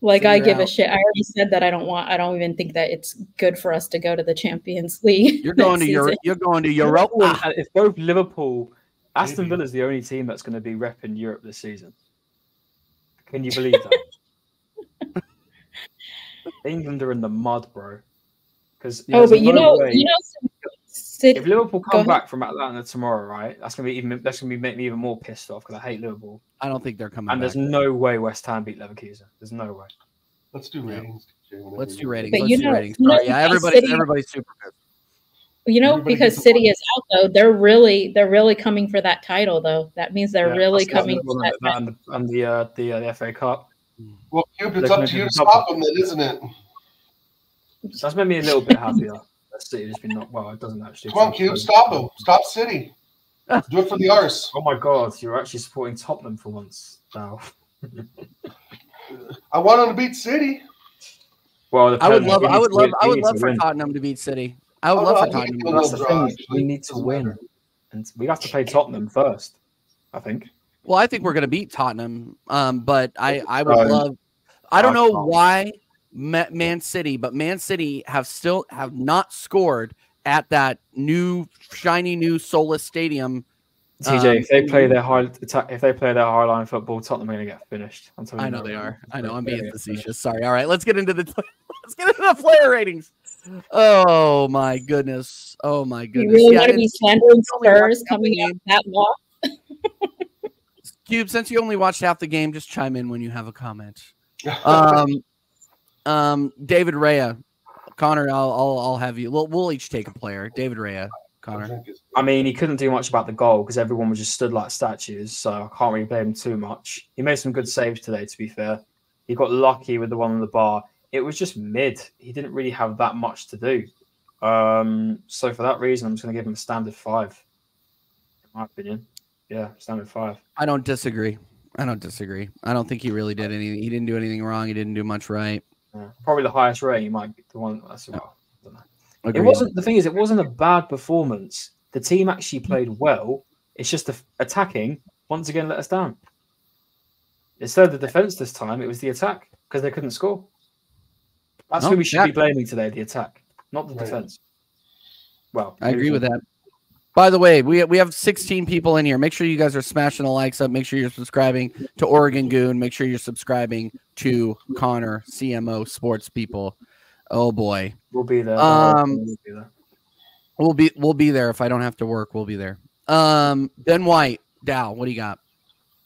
Like So I you're give a shit. I already said that I don't want. I don't even think that it's good for us to go to the Champions League. You're going to next Europe. You're going to Europe. Europa. if both Liverpool, Aston Maybe. Villa's the only team that's going to be repping Europe this season. Can you believe that? England are in the mud, bro. Because Oh, but you know, you know, City, if Liverpool come back from Atalanta tomorrow, right? That's gonna be even. That's gonna be make me even more pissed off because I hate Liverpool. I don't think they're coming And back. there's no way West Ham beat Leverkusen. There's no way. Let's do Yeah. ratings. Jay, whenever Let's do ratings. But Let's you do know- ratings. you know, yeah, because everybody's City- everybody's super good. you know, Everybody because City is out though. They're really, they're really coming for that title though. That means they're Yeah, really coming that's for one that. the- And the, and the, uh, the, uh, the FA Cup. Well, Cube, it's They're up gonna you to stop them, then, isn't it? That's made me a little bit happier. City has been not well. It doesn't actually. Come on, Cube, stop them. Stop City. Do it for the arse. Oh my god, you're actually supporting Tottenham for once now. I want them to beat City. Well, the I would love. we I would love. win- I would love for win. Tottenham to beat City. I would Oh, love no, for Tottenham. to That's beat the thing. actually. We need to win, matter. and we have to play Tottenham first. I think. Well, I think we're going to beat Tottenham. Um, but I, I would Right. love. I don't know why Man City, but Man City have still have not scored at that new shiny new soulless stadium. TJ, Um, if they play their high attack, if they play their high line football, Tottenham are going to get finished. I'm telling I know they are. I know. I'm being gonna get finished. facetious. Sorry. All right, let's get into the let's get into the player ratings. Oh my goodness. Oh my goodness. You really Yeah, want to be and slandering only watched Spurs coming out that long? Cube, since you only watched half the game, just chime in when you have a comment. Um, um, David Raya, Conor, I'll, I'll, I'll have you. We'll, we'll each take a player. David Raya, Conor. I mean, he couldn't do much about the goal because everyone was just stood like statues. So I can't really blame him too much. He made some good saves today, to be fair. He got lucky with the one on the bar. It was just mid. He didn't really have that much to do. Um, so for that reason, I'm just going to give him a standard five. In my opinion, yeah, standard five. I don't disagree. I don't disagree. I don't think he really did anything. He didn't do anything wrong. He didn't do much right. Yeah. Probably the highest rating. You might get the one. That's well. I don't know. It wasn't the thing is it wasn't a bad performance. The team actually played well. It's just the attacking once again let us down. Instead of the defense this time, it was the attack because they couldn't score. That's No, who we should yeah. be blaming today: the attack, not the defense. Well, I agree with that. By the way, we we have 16 people in here. Make sure you guys are smashing the likes up. Make sure you're subscribing to Oregon Goon. Make sure you're subscribing to Conor CMO Sports People. Oh boy, We'll be there. Um, We'll be there. we'll be we'll be there. If I don't have to work, we'll be there. Um, Ben White, Dal, what do you got?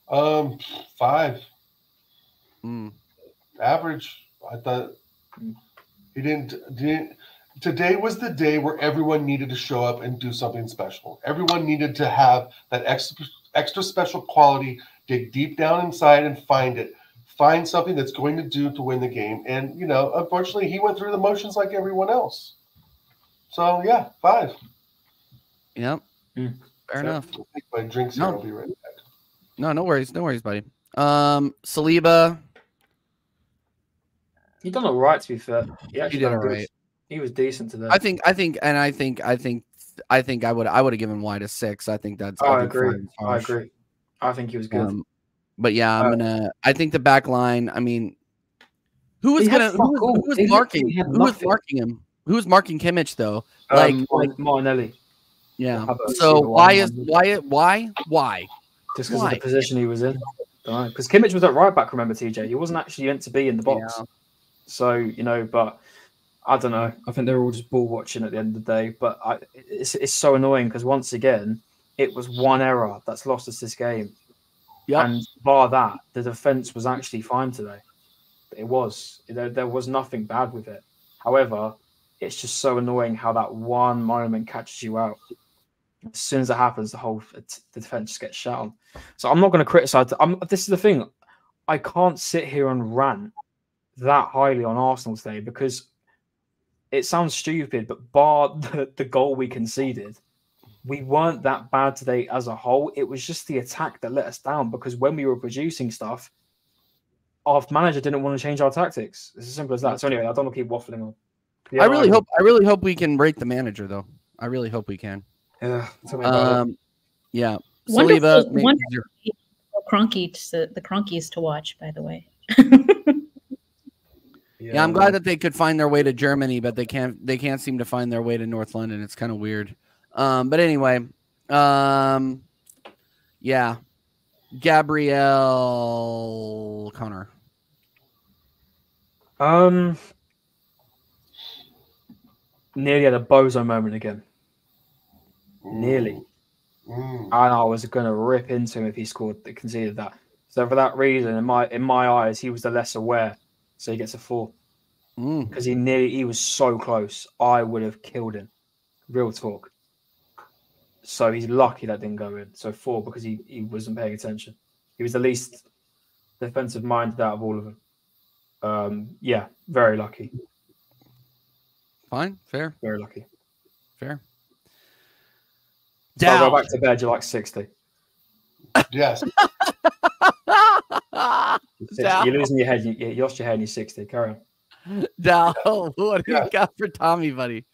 Um, five Mm, average. I thought he didn't didn't. Today was the day where everyone needed to show up and do something special. Everyone needed to have that extra extra special quality. Dig deep down inside and find it. Find something that's going to do to win the game. And you know, unfortunately, he went through the motions like everyone else. So yeah, five. yep. Mm. Fair So- enough. My drinks here. No. I'll be right back. No, no worries, no worries, buddy. Um, Saliba, He done all right. To be fair, he actually did done all good. He was decent today. I think, I think, and I think, I think, I think I would, I would have given White a six. I think that's. Oh, I think agree. I agree. I think he was good. Um, but yeah, I'm Uh, gonna. I think the back line. I mean, who was gonna? Who was, who was marking? Who was marking him? Who was marking Kimmich though? like- um, Martin- Martinelli, Yeah. So why is why why why? just because of the position he was in. Because Kimmich was at right back. Remember, TJ, he wasn't actually meant to be in the box. Yeah. So you know, but I don't know. I think they're all just ball watching at the end of the day. But I, it's it's so annoying because once again, it was one error that's lost us this game. Yeah. And bar that, the defense was actually fine today. It was. There, there was nothing bad with it. However, it's just so annoying how that one moment catches you out. As soon as it happens, the whole the defense just gets shut on. So I'm not going to criticize. I'm, this is the thing. I can't sit here and rant that highly on Arsenal today because it sounds stupid, but bar the, the goal we conceded, we weren't that bad today as a whole. It was just the attack that let us down because when we were producing stuff, our manager didn't want to change our tactics. It's as simple as that. So anyway, I don't want to keep waffling on. I really hope I really hope we can break the manager though. I really hope we can. Yeah, tell me about it. Um, yeah. Wonderful- Saliba, make- wonderful- Kroenke to the Kroenkes to watch, by the way. Yeah, I'm glad that they could find their way to Germany, but they can't. They can't seem to find their way to North London. It's kind of weird. Um, but anyway, um, yeah, Gabriel Conor. Um, nearly had a bozo moment again. Nearly. Mm. and I was going to rip into him if he scored the conceded that. So for that reason, in my in my eyes, he was the less aware, so he gets a four Mm. because he nearly he was so close. I would have killed him. Real talk. So he's lucky that didn't go in. So four because he he wasn't paying attention. He was the least defensive minded out of all of them. Um, yeah, very lucky, Fine, fair, very lucky. fair. So I'll go back to bed. You're like sixty. Yes. You're losing your head. You, you lost your head. and you're sixty. Carry on. Down. What do Yeah. you got for Tommy, buddy?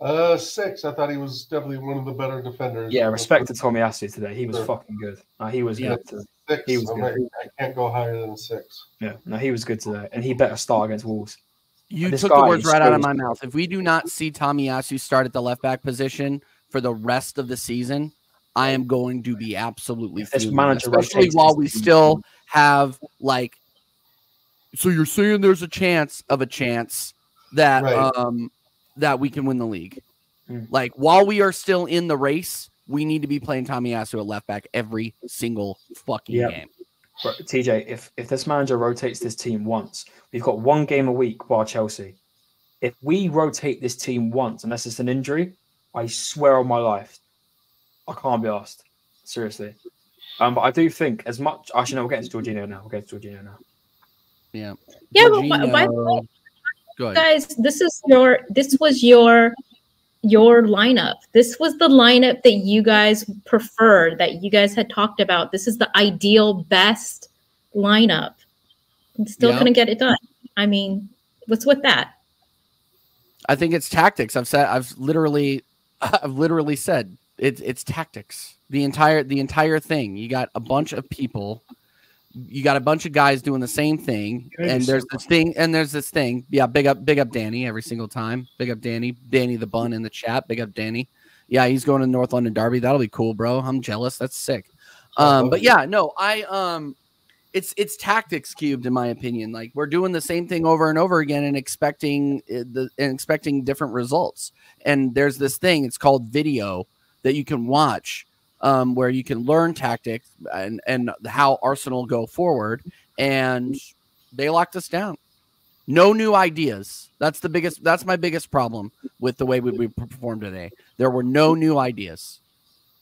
Uh, six. I thought he was definitely one of the better defenders. Yeah, respect to Tomiyasu today. He was Sure. fucking good. No, he was Yeah. good. Today. Six. he was I'm good. like, I can't go higher than six. Yeah, no, he was good today, and he better start against Wolves. You This took the words right out of my mouth. If we do not see Tomiyasu start at the left back position for the rest of the season, I am going to be absolutely fuming, manager especially while we still have like. So you're saying there's a chance of a chance that Right. um that we can win the league. Hmm. Like while we are still in the race, we need to be playing Tomiyasu at left back every single fucking Yep. game. But TJ, if if this manager rotates this team once, we've got one game a week bar Chelsea. If we rotate this team once, unless it's an injury, I swear on my life, I can't be asked. Seriously. Um, but I do think as much. Actually, no, we're getting to Jorginho now. We're getting to Jorginho now. Yeah. Yeah, but by, by the way, Jorginho- Go ahead. guys, this is your this was your your lineup. This was the lineup that you guys preferred, that you guys had talked about. This is the ideal best lineup. I'm still Yeah. gonna get it done. I mean, what's with that? I think it's tactics. I've said I've literally I've literally said it's it's tactics. The entire the entire thing. You got a bunch of people, you got a bunch of guys doing the same thing, and there's this thing, and there's this thing. Yeah, big up, big up Danny every single time. Big up Danny, Danny the bun in the chat. Big up Danny. Yeah, he's going to North London Derby. That'll be cool, bro. I'm jealous. That's sick. Um, but yeah, no, I um it's it's tactics cubed in my opinion. Like we're doing the same thing over and over again and expecting uh, the and expecting different results. And there's this thing, it's called video that you can watch um, where you can learn tactics and and how Arsenal go forward. And they locked us down. No new ideas. That's the biggest. That's my biggest problem with the way we, we performed today. There were no new ideas.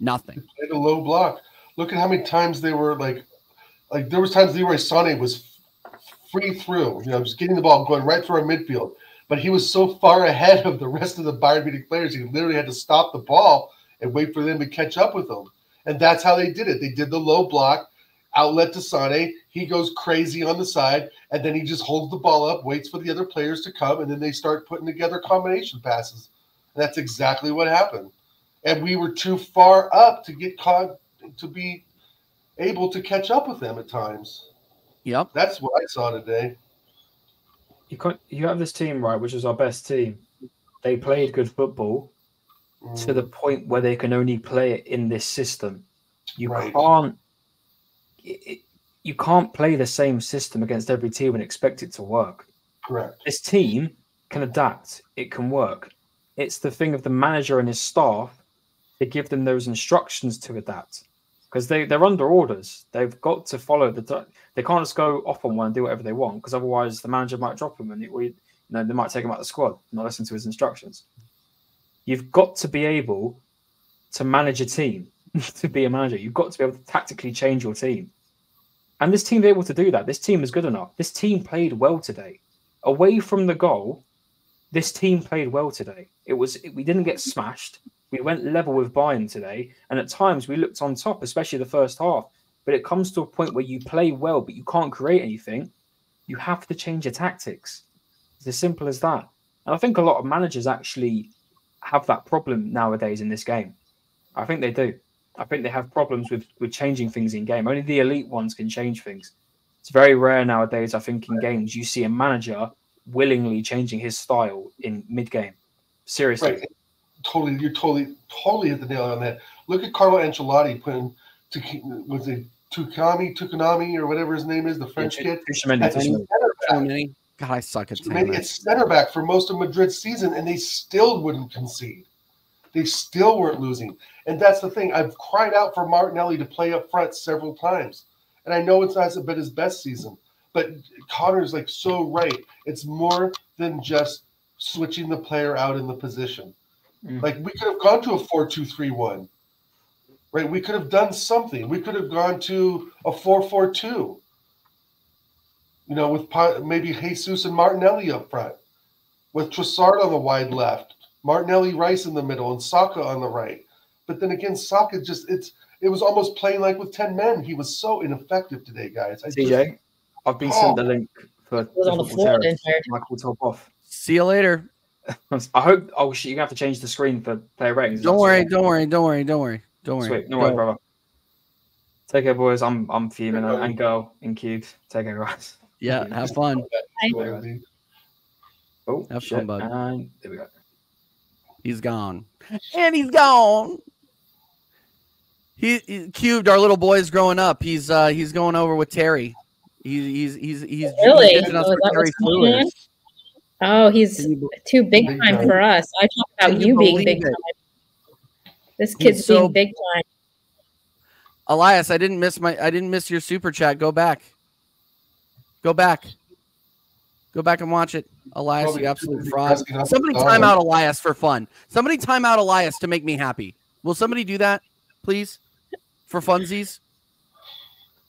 Nothing. A low block. Look at how many times they were like, like there was times Leroy Sané was free through, you know, just getting the ball going right through our midfield. But he was so far ahead of the rest of the Bayern Munich players, he literally had to stop the ball and wait for them to catch up with them. And that's how they did it. They did the low block, outlet to Sane. He goes crazy on the side, and then he just holds the ball up, waits for the other players to come, and then they start putting together combination passes. And that's exactly what happened. And we were too far up to get caught to be able to catch up with them at times. Yep. That's what I saw today. You you have this team right, which is our best team. They played good football to Mm, the point where they can only play it in this system. You Right. can't. It, it- you can't play the same system against every team and expect it to work. correct. This team can adapt. It can work. It's the thing of the manager and his staff to give them those instructions to adapt. because they they're under orders. They've got to follow the. They can't just go off on one and do whatever they want because otherwise the manager might drop them and it, we, you know, they might take him out of the squad, not listen to his instructions. You've got to be able to manage a team. to be a manager, you've got to be able to tactically change your team. And this team's able to do that. This team is good enough. This team played well today. Away from the goal, this team played well today. It was we didn't get smashed. We went level with Bayern today, and at times we looked on top, especially the first half. But it comes to a point where you play well, but you can't create anything. You have to change your tactics. It's as simple as that. And I think a lot of managers actually have that problem nowadays in this game. I think they do. I think they have problems with with changing things in game. Only the elite ones can change things. It's very rare nowadays. I think in games you see a manager willingly changing his style in mid game. Seriously, Right. Totally, you're totally, totally hit the nail on that. Look at Carlo Ancelotti putting to was it Tukami, Tukanami, or whatever his name is, the French kid. Fisherman, At Fisherman. center back. Tony. God, I suck at Maybe it's center back for most of Madrid's season, and they still wouldn't concede. They still weren't losing. And that's the thing. I've cried out for Martinelli to play up front several times. And I know it's not been his best season, but Conor's like so right. It's more than just switching the player out in the position. Mm. Like we could have gone to a 4 2 3 1. Right? We could have done something. We could have gone to a 4 4 2 you know, with maybe Jesus and Martinelli up front, with Trossard on the wide left, Martinelli Rice in the middle, and Saka on the right. But then again, Saka just it's it was almost playing like with ten men. He was so ineffective today, guys. I just- TJ, I've been sent the oh. link for was on the floor the entire. Michael top off. See you later. I hope. Oh shit! You have to change the screen for player ratings. Don't worry. Don't worry. Don't worry. Don't worry. Don't worry. Sweet. No Go. worries, brother. Take care, boys. I'm I'm fuming and, and girl in cubed. Take care, guys. Yeah. Have fun. Oh, Have shit. fun, bud. And there we go. He's gone. And he's gone. He, he cubed our little boy's growing up. He's uh he's going over with Terry. He's he's he's he's Really? he's ditching us Oh, for Terry what's going on? Flewers. Oh, he's you, too big Big time time. for us. I talk about Can you, you being big it? time. This kid's so- being big time. Elias, I didn't miss my I didn't miss your super chat. Go back. Go back. Go back and watch it. Elias, Probably you absolute fraud. Somebody time out Elias for fun. Somebody time out Elias to make me happy. Will somebody do that, please? For funsies?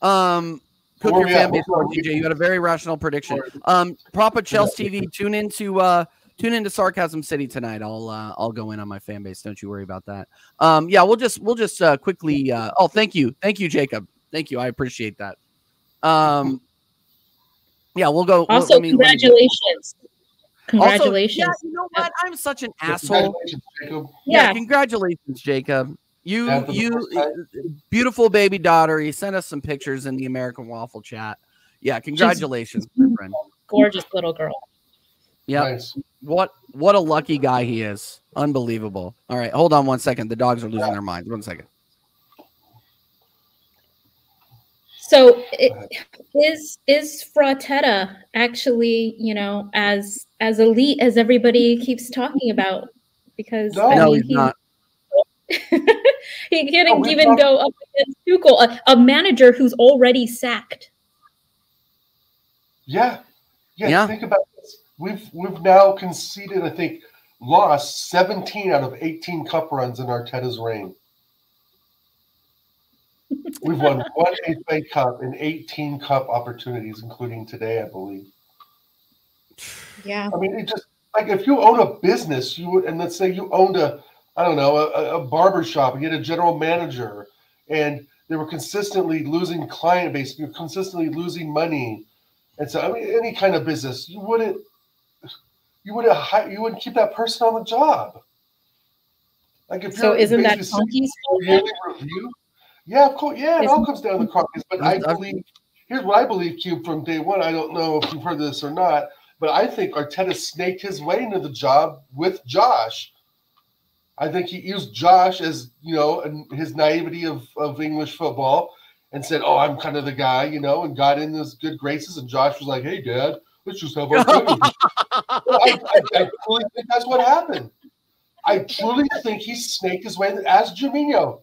Um cook Where your fan base Where more, we at? DJ. You had a very rational prediction. Um prop Propa Chelsea TV, tune into uh tune into Sarcasm City tonight. I'll uh I'll go in on my fan base. Don't you worry about that. Um yeah, we'll just we'll just uh quickly uh oh thank you. Thank you, Jacob. Thank you. I appreciate that. Um yeah, we'll go. Also, let me- let me- congratulations. Also, Congratulations. yeah, you know what? I'm such an asshole. Congratulations, Jacob. Yeah, Yeah. congratulations, Jacob. You, Yeah, for the you, beautiful baby daughter. He sent us some pictures in the American Waffle chat. Yeah, congratulations, my friend. Gorgeous little girl. Yeah, Nice. what what a lucky guy he is. Unbelievable. All right, hold on one second. The dogs are losing their minds. One second. So it, is is Fratetta actually, you know, as as elite as everybody keeps talking about? Because No. I no, mean, he's not. he couldn't we even talked- go up against Tuchel, a, a manager who's already sacked. Yeah. yeah. Yeah. Think about this. We've we've now conceded, I think, lost 17 out of 18 cup runs in Arteta's reign. We've won one FA Cup and 18 cup opportunities, including today, I believe. Yeah. I mean, it just like if you own a business, you would, and let's say you owned a, I don't know, a, a barber shop, and you had a general manager, and they were consistently losing client base, you're consistently losing money, and so I mean, any kind of business, you wouldn't, you wouldn't, hi- you wouldn't keep that person on the job. Like if So you're isn't that basically Conti's fault then? yearly review. Yeah, of course. Yeah, it all comes down to Kroenkes. But I believe here's what I believe, Cube, from day one. I don't know if you've heard this or not, but I think Arteta snaked his way into the job with Josh. I think he used Josh as you know and his naivety of, of English football and said, "Oh, I'm kind of the guy," you know, and got in his good graces. And Josh was like, "Hey, Dad, let's just have our dinner." I, I, I truly think that's what happened. I truly think he snaked his way as Jaminho.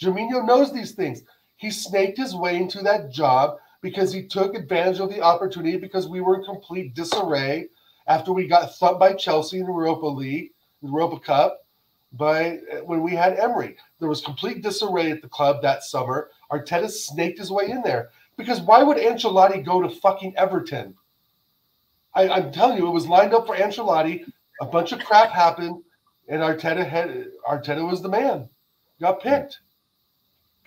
Jaminho knows these things. He snaked his way into that job because he took advantage of the opportunity because we were in complete disarray after we got thumped by Chelsea in the Europa League, the Europa Cup, by uh, when we had Emery. There was complete disarray at the club that summer. Arteta snaked his way in there because why would Ancelotti go to fucking Everton? I, I'm telling you, it was lined up for Ancelotti. A bunch of crap happened, and Arteta had Arteta was the man. Got picked.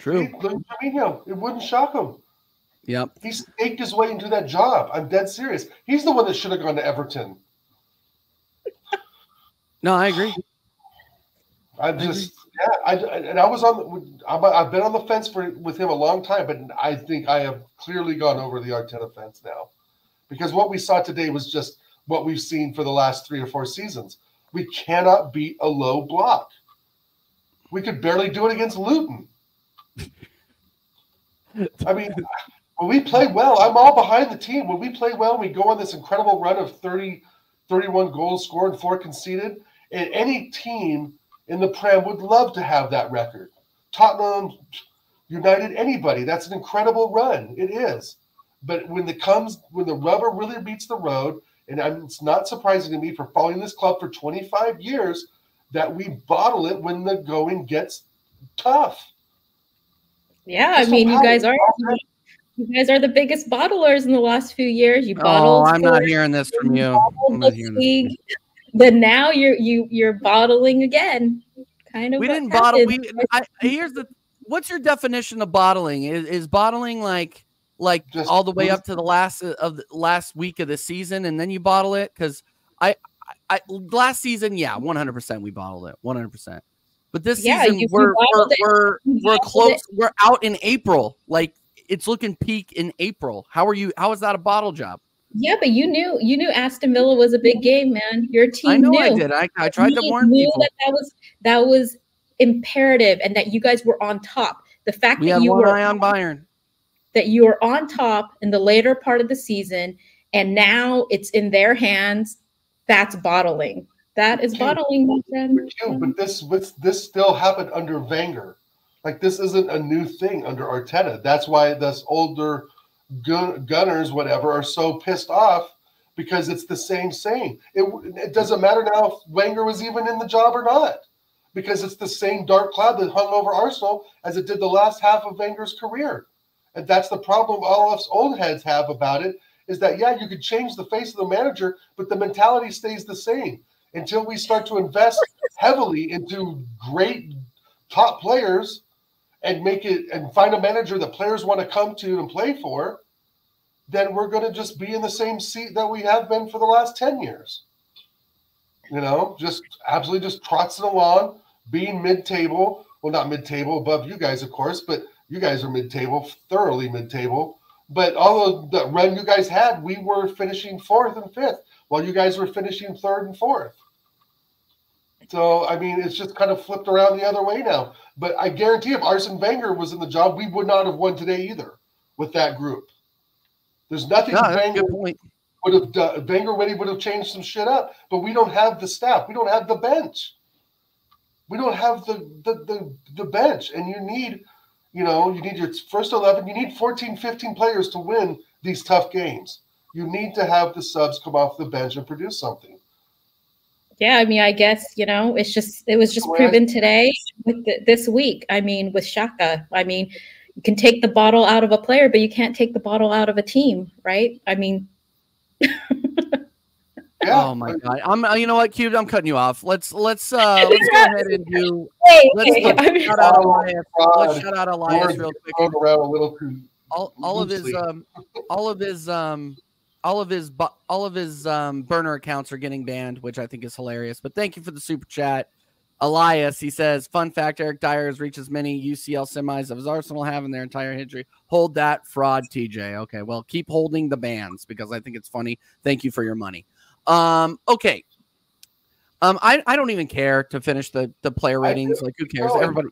True. It wouldn't shock him. Yep. He snaked his way into that job. I'm dead serious. He's the one that should have gone to Everton. No, I agree. I just, yeah, I, and I was on. I've been on the fence for with him a long time, but I think I have clearly gone over the Arteta fence now, because what we saw today was just what we've seen for the last three or four seasons. We cannot beat a low block. We could barely do it against Luton. I mean, when we play well, I'm all behind the team. When we play well, we go on this incredible run of 30, 31 goals scored, and four conceded. And any team in the Prem would love to have that record. Tottenham, United, anybody. That's an incredible run. It is. But when it comes, when the rubber really beats the road, and I'm, it's not surprising to me for following this club for 25 years that we bottle it when the going gets tough. Yeah, I Crystal mean, you guys are you guys are the biggest bottlers in the last few years. You oh, bottled. Oh, bottled. I'm not hearing this from you. I'm not the hearing this. but now you're you you're bottling again. Kind of. We didn't bottle. We I, here's the. What's your definition of bottling? Is, is bottling like like Just all the way up to the last of the last week of the season, and then you bottle it? Because I, I, I last season, yeah, 100 percent we bottled it, 100 percent. But this Yeah, season we're we're, we're we're close. it. We're out in April. Like it's looking peak in April. How are you? How is that a bottle job? Yeah, but you knew you knew Aston Villa was a big game, man. Your team I know knew. I did. I, I tried to warn knew people. that that was that was imperative, and that you guys were on top. The fact We that you were on Bayern. that you were on top in the later part of the season, and now it's in their hands. That's bottling. That is Okay. bottling, my friend. But, this this this still happened under Wenger. Like this isn't a new thing under Arteta. That's why this older gun, gunners, whatever, are so pissed off because it's the same same. It it doesn't matter now if Wenger was even in the job or not, because it's the same dark cloud that hung over Arsenal as it did the last half of Wenger's career. And that's the problem all of us old heads have about it is that yeah, you could change the face of the manager, but the mentality stays the same until we start to invest heavily into great top players and make it and find a manager that players want to come to and play for, then we're going to just be in the same seat that we have been for the last 10 years. You know, just absolutely just trotsing along, being mid table. Well, not mid table above you guys, of course, but you guys are mid table, thoroughly mid table. But all of the run you guys had, we were finishing fourth and fifth, while you guys were finishing third and fourth. So I mean, it's just kind of flipped around the other way now. But I guarantee, if Arsene Wenger was in the job, we would not have won today either with that group. There's nothing No, Wenger would have done. Wenger would would have changed some shit up, but we don't have the staff. We don't have the bench. We don't have the the the, the bench, and you need, you know, you need your first eleven. You need 14, 15 players to win these tough games. You need to have the subs come off the bench and produce something. Yeah, I mean, I guess you know, it's just it was just Whereas- proven today with the, this week. I mean, with Xhaka, I mean, you can take the bottle out of a player, but you can't take the bottle out of a team, right? I mean, Yeah. Oh my god! I'm. uh, You know what, Cube? I'm cutting you off. Let's let's uh let's go ahead and do. hey, Let's hey, I mean, shout out Elias. Let's shout out Elias real quick. thrown around a little. All, all of his um, all of his um, all of his all of his um burner accounts are getting banned, which I think is hilarious. But thank you for the super chat. Elias, he says, fun fact: Eric Dier has reached as many UCL semis as Arsenal have in their entire history. Hold that fraud, TJ. Okay, well, keep holding the bans because I think it's funny. Thank you for your money. Um, okay. Um, I, I don't even care to finish the the player ratings. Like, who cares? going. Everybody,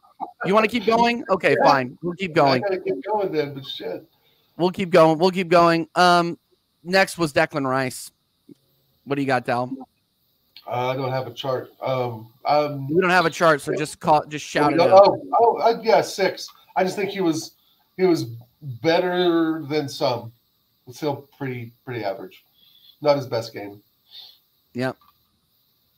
you want to keep going? Okay, Yeah. fine. We'll keep I going. gotta keep going then, but shit. We'll keep going. We'll keep going. Um, next was Declan Rice. What do you got, Dal? I don't have a chart. Um, um, We don't have a chart, so just call, just shout it oh, out. Oh, oh, uh, yeah, six. I just think he was he was better than some. Still pretty pretty average. Not his best game.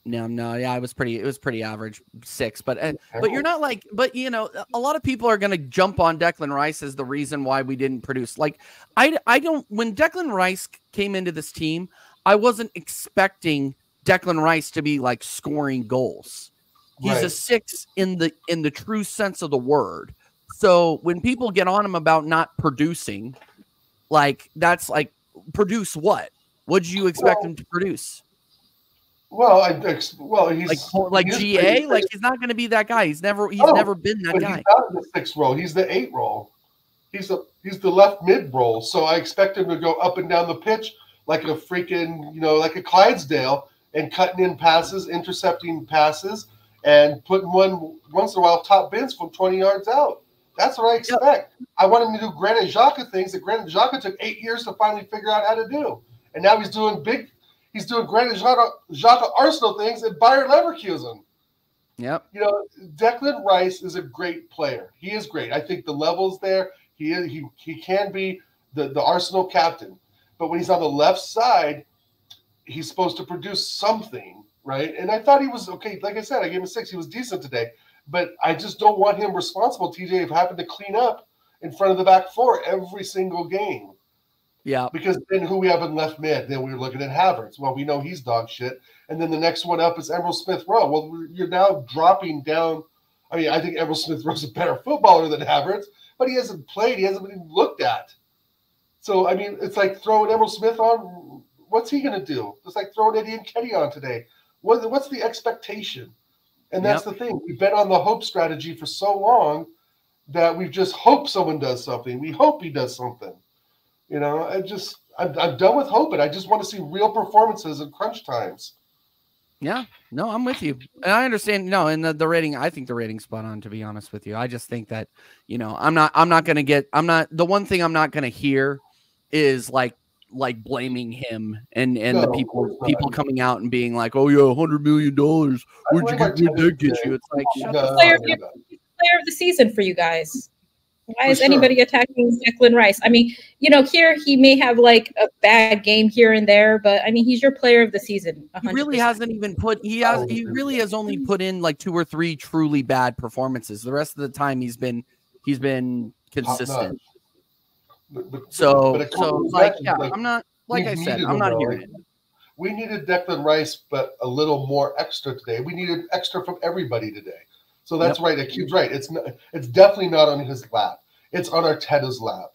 No, no, yeah, it was pretty. It was pretty average, six. But uh, but you're not like. But you know, a lot of people are going to jump on Declan Rice as the reason why we didn't produce. Like, I I don't. When Declan Rice came into this team, I wasn't expecting Declan Rice to be like scoring goals. He's a six in the in the true sense of the word. So when people get on him about not producing, like that's like produce what? What did you expect Well, him to produce? Well, I well he's Like like he GA? pretty- Like he's not going to be that guy. He's never he's No, never been that guy. he's not in the sixth role. He's the eight role. He's the he's the left mid role. So I expect him to go up and down the pitch like a freaking you know like a Clydesdale and cutting in passes, intercepting passes, and putting one once in a while top bins from twenty yards out. That's what I expect. I want him to do Granit Xhaka things that Granit Xhaka took eight years to finally figure out how to do, and now he's doing big. He's doing Granit Xhaka, Xhaka Arsenal things at Bayer Leverkusen Yep. you know, Declan Rice is a great player. He is great. I think the levels there. He is. He he can be the the Arsenal captain, but when he's on the left side, he's supposed to produce something, right? And I thought he was okay. Like I said, I gave him a six. He was decent today, but I just don't want him responsible. TJ, of having to clean up in front of the back four every single game. Yeah. Because then who we have in left mid? Then we were looking at Havertz. Well, we know he's dog shit. And then the next one up is Emile Smith Rowe. Well, you're now dropping down. I mean, I think Emile Smith Rowe's a better footballer than Havertz, but he hasn't played. He hasn't been looked at. So I mean, it's like throwing Emile Smith on. What's he going to do? It's like throwing Eddie Nketiah on today. What, what's the expectation? And that's the thing. We've been on the hope strategy for so long that we've just hope someone does something. We hope he does something. You know, I just I'm, I'm done with hoping. I just want to see real performances in crunch times. Yeah. No, I'm with you. And I understand. No, and the, the rating, I think the rating's spot on, to be honest with you. I just think that, you know, I'm not, I'm not going to get, I'm not, the one thing I'm not going to hear is like, like blaming him and and No, the of people not. people coming out and being like oh yeah 100 million dollars where'd you get where'd that get you it's like shut No, the player no. player of the season for you guys. Why is sure. anybody attacking Declan Rice? I mean, you know, here he may have like a bad game here and there, but I mean, he's your player of the season. he really hasn't even put he has Oh, he really has only put in like two or three truly bad performances the rest of the time he's been he's been consistent. But- but- so but so like yeah like, i'm not like i said i'm not hearing it we needed Declan Rice, but a little more extra today. We needed extra from everybody today. So that's right. Acube's right. It's not, it's definitely not on his lap. It's on Arteta's lap.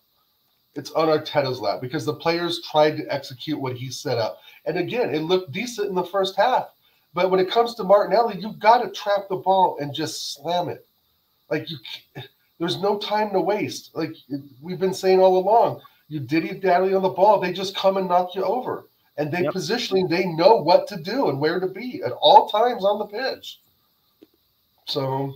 It's on Arteta's lap because the players tried to execute what he set up. And again, it looked decent in the first half. But when it comes to Martinelli, you've got to trap the ball and just slam it. Like you, there's no time to waste. Like we've been saying all along, you diddy dally on the ball, they just come and knock you over. And they Yep. positioning, they know what to do and where to be at all times on the pitch. So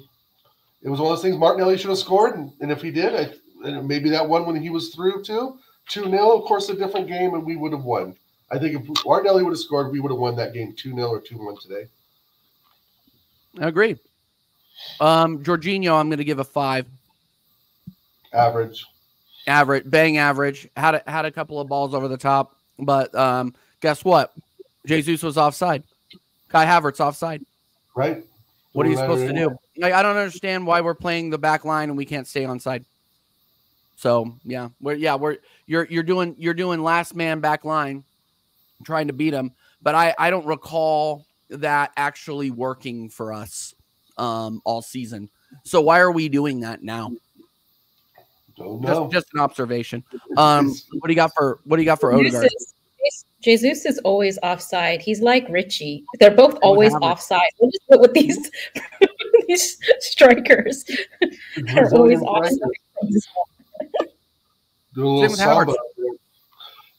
it was one of those things Martinelli should have scored, and, and if he did, I, and maybe that one when he was through too. 2 0, of course, a different game, and we would have won. I think if Martinelli would have scored, we would have won that game 2 0 or 2 1 today. i agree um Jorginho, i'm gonna give a five Average. average bang average had a, had a couple of balls over the top but um guess what jesus was offside kai havertz offside Right? what are you supposed to do like, i don't understand why we're playing the back line and we can't stay on side so yeah we're yeah we're you're you're doing you're doing last man back line trying to beat them but i i don't recall that actually working for us um all season so why are we doing that now Don't know. just, just an observation. Um, what do you got for what do you got for Odegaard? Jesus, Jesus is always offside. He's like Richie. They're both always Havertz. offside. What is it with these these strikers? They're always Brazilian offside. Do a little Same with samba.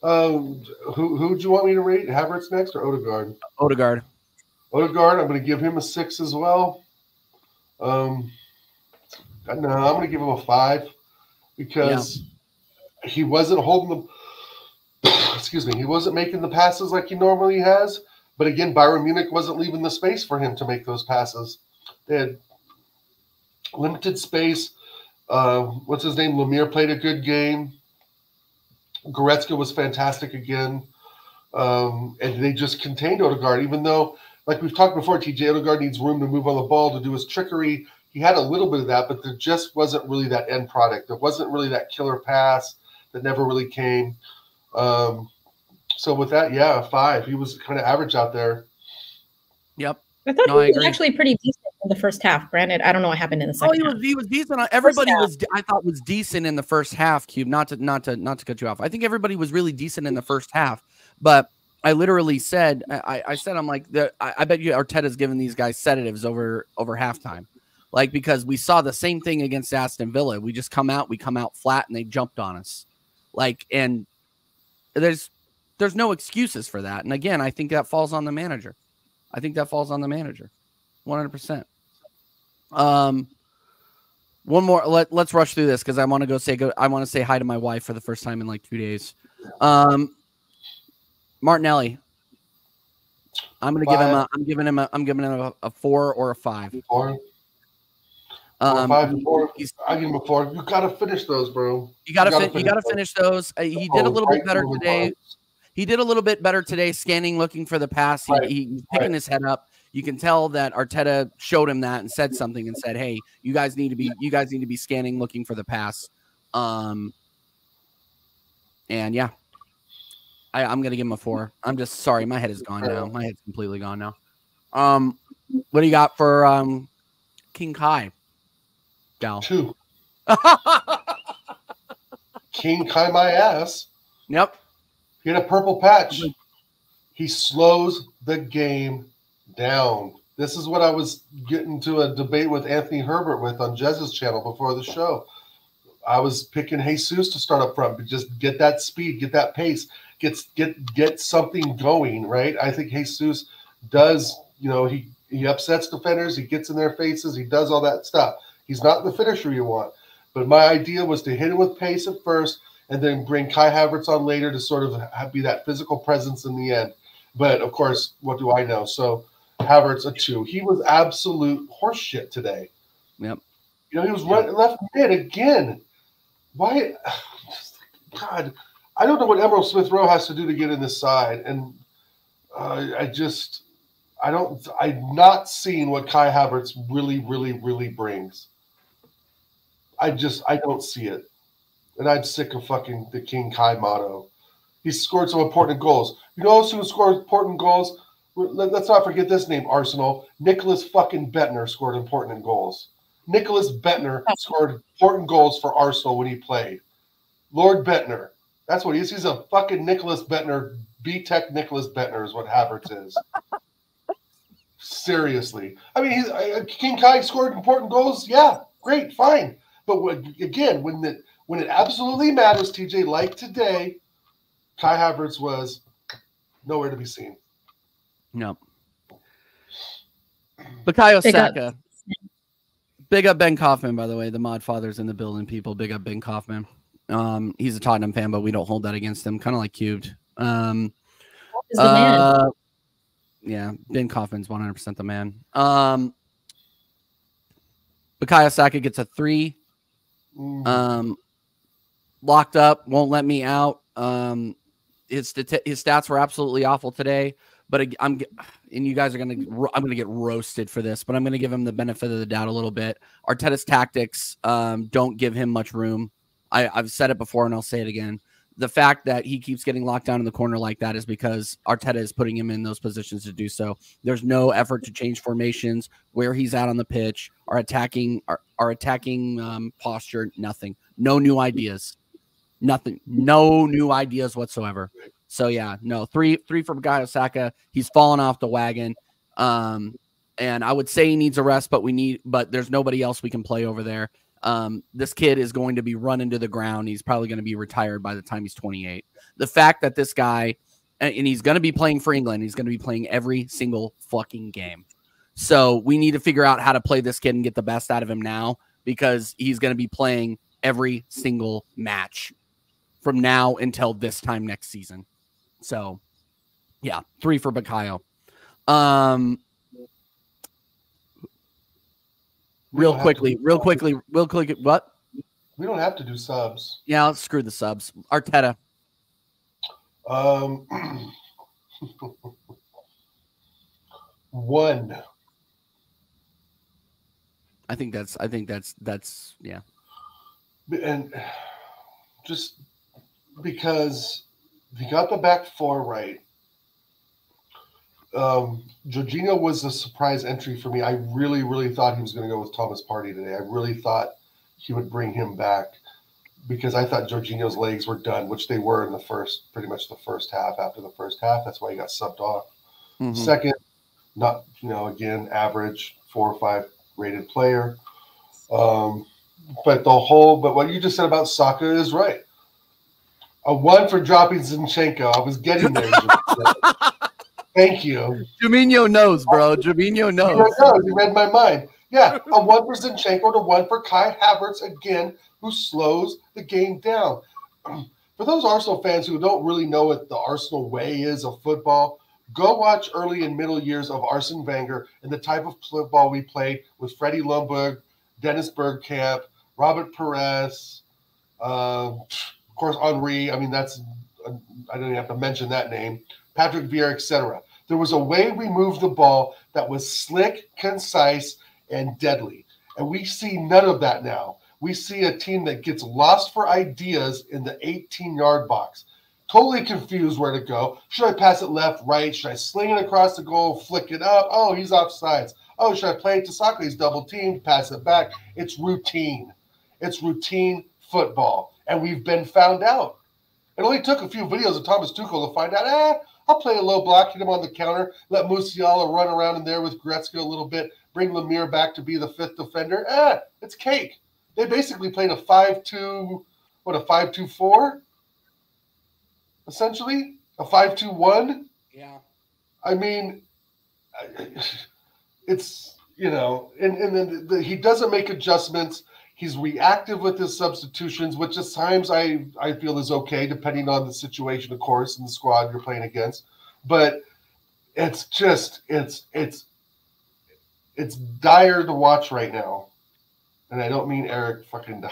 Um, who who do you want me to rate? Havertz next or Odegaard? Odegaard. Odegaard, I'm going to give him a six as well. Um, no, I'm going to give him a five because he wasn't holding the. excuse me, he wasn't making the passes like he normally has. But again, Bayern Munich wasn't leaving the space for him to make those passes. They had limited space. Uh, what's his name? Laimer played a good game. Goretzka was fantastic again. Um, and they just contained Odegaard, even though, like we've talked before, TJ Odegaard needs room to move on the ball to do his trickery. He had a little bit of that, but there just wasn't really that end product. There wasn't really that killer pass that never really came. Um, so with that, yeah, five. He was kind of average out there. Yep. I thought No, I was agree. actually pretty decent in the first half. Granted, I don't know what happened in the Oh, second he half. was he was decent. Everybody was I thought was decent in the first half. Cube, not to not to not to cut you off. I think everybody was really decent in the first half, but I literally said I, I said I'm like the, I, I bet you Arteta's giving these guys sedatives over over halftime, like because we saw the same thing against Aston Villa. We just come out, we come out flat, and they jumped on us, like and there's there's no excuses for that. And again, I think that falls on the manager. I think that falls on the manager, 100. percent Um, one more. Let Let's rush through this because I want to go say go. I want to say hi to my wife for the first time in like two days. Um, Martinelli. I'm gonna give him. A, I'm giving him. A, I'm giving him a, a four or a five. Four, Um, five, four. I give him a four. You gotta finish those, bro. you gotta. you gotta fin- you gotta finish finish those. Uh, he did a Oh, little bit better today. line. He did a little bit better today, scanning, looking for the pass. He, Right, he- he's picking right. his head up. You can tell that Arteta showed him that and said something and said, "Hey, you guys need to be you guys need to be scanning, looking for the pass." Um, and yeah, I, I'm gonna give him a four. I'm just sorry, my head is gone now. My head's completely gone now. Um, what do you got for um King Kai? Gal. Two. King Kai my ass. yep. He had a purple patch. Oh he slows the game down. This is what I was getting to a debate with Anthony Herbert with on Jez's channel before the show. I was picking Jesus to start up front, but just get that speed, get that pace, get get get something going, right? I think Jesus does, you know, he he upsets defenders, he gets in their faces, he does all that stuff. He's not the finisher you want. But my idea was to hit him with pace at first and then bring Kai Havertz on later to sort of have, be that physical presence in the end. But of course, what do I know? So Havertz a two. He was absolute horseshit today. Yep. You know, he was right left mid again. Why? God, I don't know what Emile Smith Rowe has to do to get in this side, and uh, I just, I don't, I'm not seeing what Kai Havertz really, really, really brings. I just, I don't see it, and I'm sick of fucking the King Kai motto. He scored some important goals. You know who scored important goals? Let- Let's not forget this name, Arsenal. Nicklas fucking Bendtner scored important goals. Nicklas Bendtner scored important goals for Arsenal when he played. Lord Bendtner. That's what he is. He's a fucking Nicklas Bendtner. B Tech Nicklas Bendtner is what Havertz is. Seriously. I mean, he's, uh, King Kai scored important goals. Yeah, great, fine. But when, again, when the when it absolutely matters, TJ, like today, Kai Havertz was nowhere to be seen. No. Bukayo Big up. Big up Ben Kaufman, by the way. The mod fathers in the building, people. Big up Ben Kaufman. Um, he's a Tottenham fan, but we don't hold that against him. Kind of like cubed. Um, Is the man. uh, yeah, Ben Kaufman's 100% the man. Um, Bukayo Saka gets a three. Mhm. Um, locked up, won't let me out. Um, his his stats were absolutely awful today. But I'm, and you guys are gonna, I'm gonna get roasted for this, but I'm gonna give him the benefit of the doubt a little bit. Arteta's tactics um, don't give him much room. I, I've said it before, and I'll say it again. The fact that he keeps getting locked down in the corner like that is because Arteta is putting him in those positions to do so. There's no effort to change formations, where he's at on the pitch, our attacking, our, our attacking um, posture, nothing. No new ideas, nothing. No new ideas whatsoever. So yeah, no three three from Bukayo Saka. He's fallen off the wagon. Um, and I would say he needs a rest, but we need, but there's nobody else we can play over there. Um, this kid is going to be run into the ground. He's probably going to be retired by the time he's 28. The fact that this guy, and, and he's going to be playing for England, he's going to be playing every single fucking game. So we need to figure out how to play this kid and get the best out of him now because he's going to be playing every single match from now until this time next season. So, yeah, three for Bukayo. Um, real We'll have to quickly, real quickly, real quick. What? We don't have to do subs. Yeah, let's screw the subs. Arteta. Um, one. I think that's. I think that's. That's. Yeah. and just because he got the back four right. Um, Jorginho was a surprise entry for me. I really, really thought he was going to go with Thomas Partey today. I really thought he would bring him back because I thought Jorginho's legs were done, which they were in the first, pretty much the first half. After the first half, that's why he got subbed off. Mhm. Second, not you know again average four or five rated player. Um, but the whole but what you just said about Saka is right. A one for dropping Zinchenko. I was getting there. Thank you. Juminho knows, bro. Juminho You knows. know, you read my mind. Yeah, a one for Zinchenko to one for Kai Havertz again, who slows the game down. For those Arsenal fans who don't really know what the Arsenal way is of football, go watch early and middle years of Arsene Wenger and the type of football we played with Freddie Ljungberg, Dennis Bergkamp, Robert Pires, uh, of course Henri. I mean, that's uh, I don't even have to mention that name. Patrick Vieira, etc. There was a way we moved the ball that was slick, concise, and deadly. And we see none of that now. We see a team that gets lost for ideas in the 18 yard box. Totally confused where to go. Should I pass it left, right? Should I sling it across the goal, flick it up? Oh, he's offsides. Oh, should I play it to Saka? He's double teamed, pass it back. It's routine. It's routine football. And we've been found out. It only took a few videos of Thomas Tuchel to find out, eh, I'll play a low block, hit him on the counter, let Musiala run around in there with Goretzka a little bit, bring Laimer back to be the fifth defender. Eh, it's cake. They basically played a 5-2, what, a 5-2-4? Essentially? A 5-2-1? Yeah. I mean, it's, you know, and, and then the, he doesn't make adjustments. He's reactive with his substitutions, which at times I, I feel is okay, depending on the situation, of course, and the squad you're playing against. But it's just it's it's it's dire to watch right now. And I don't mean Eric fucking Dier.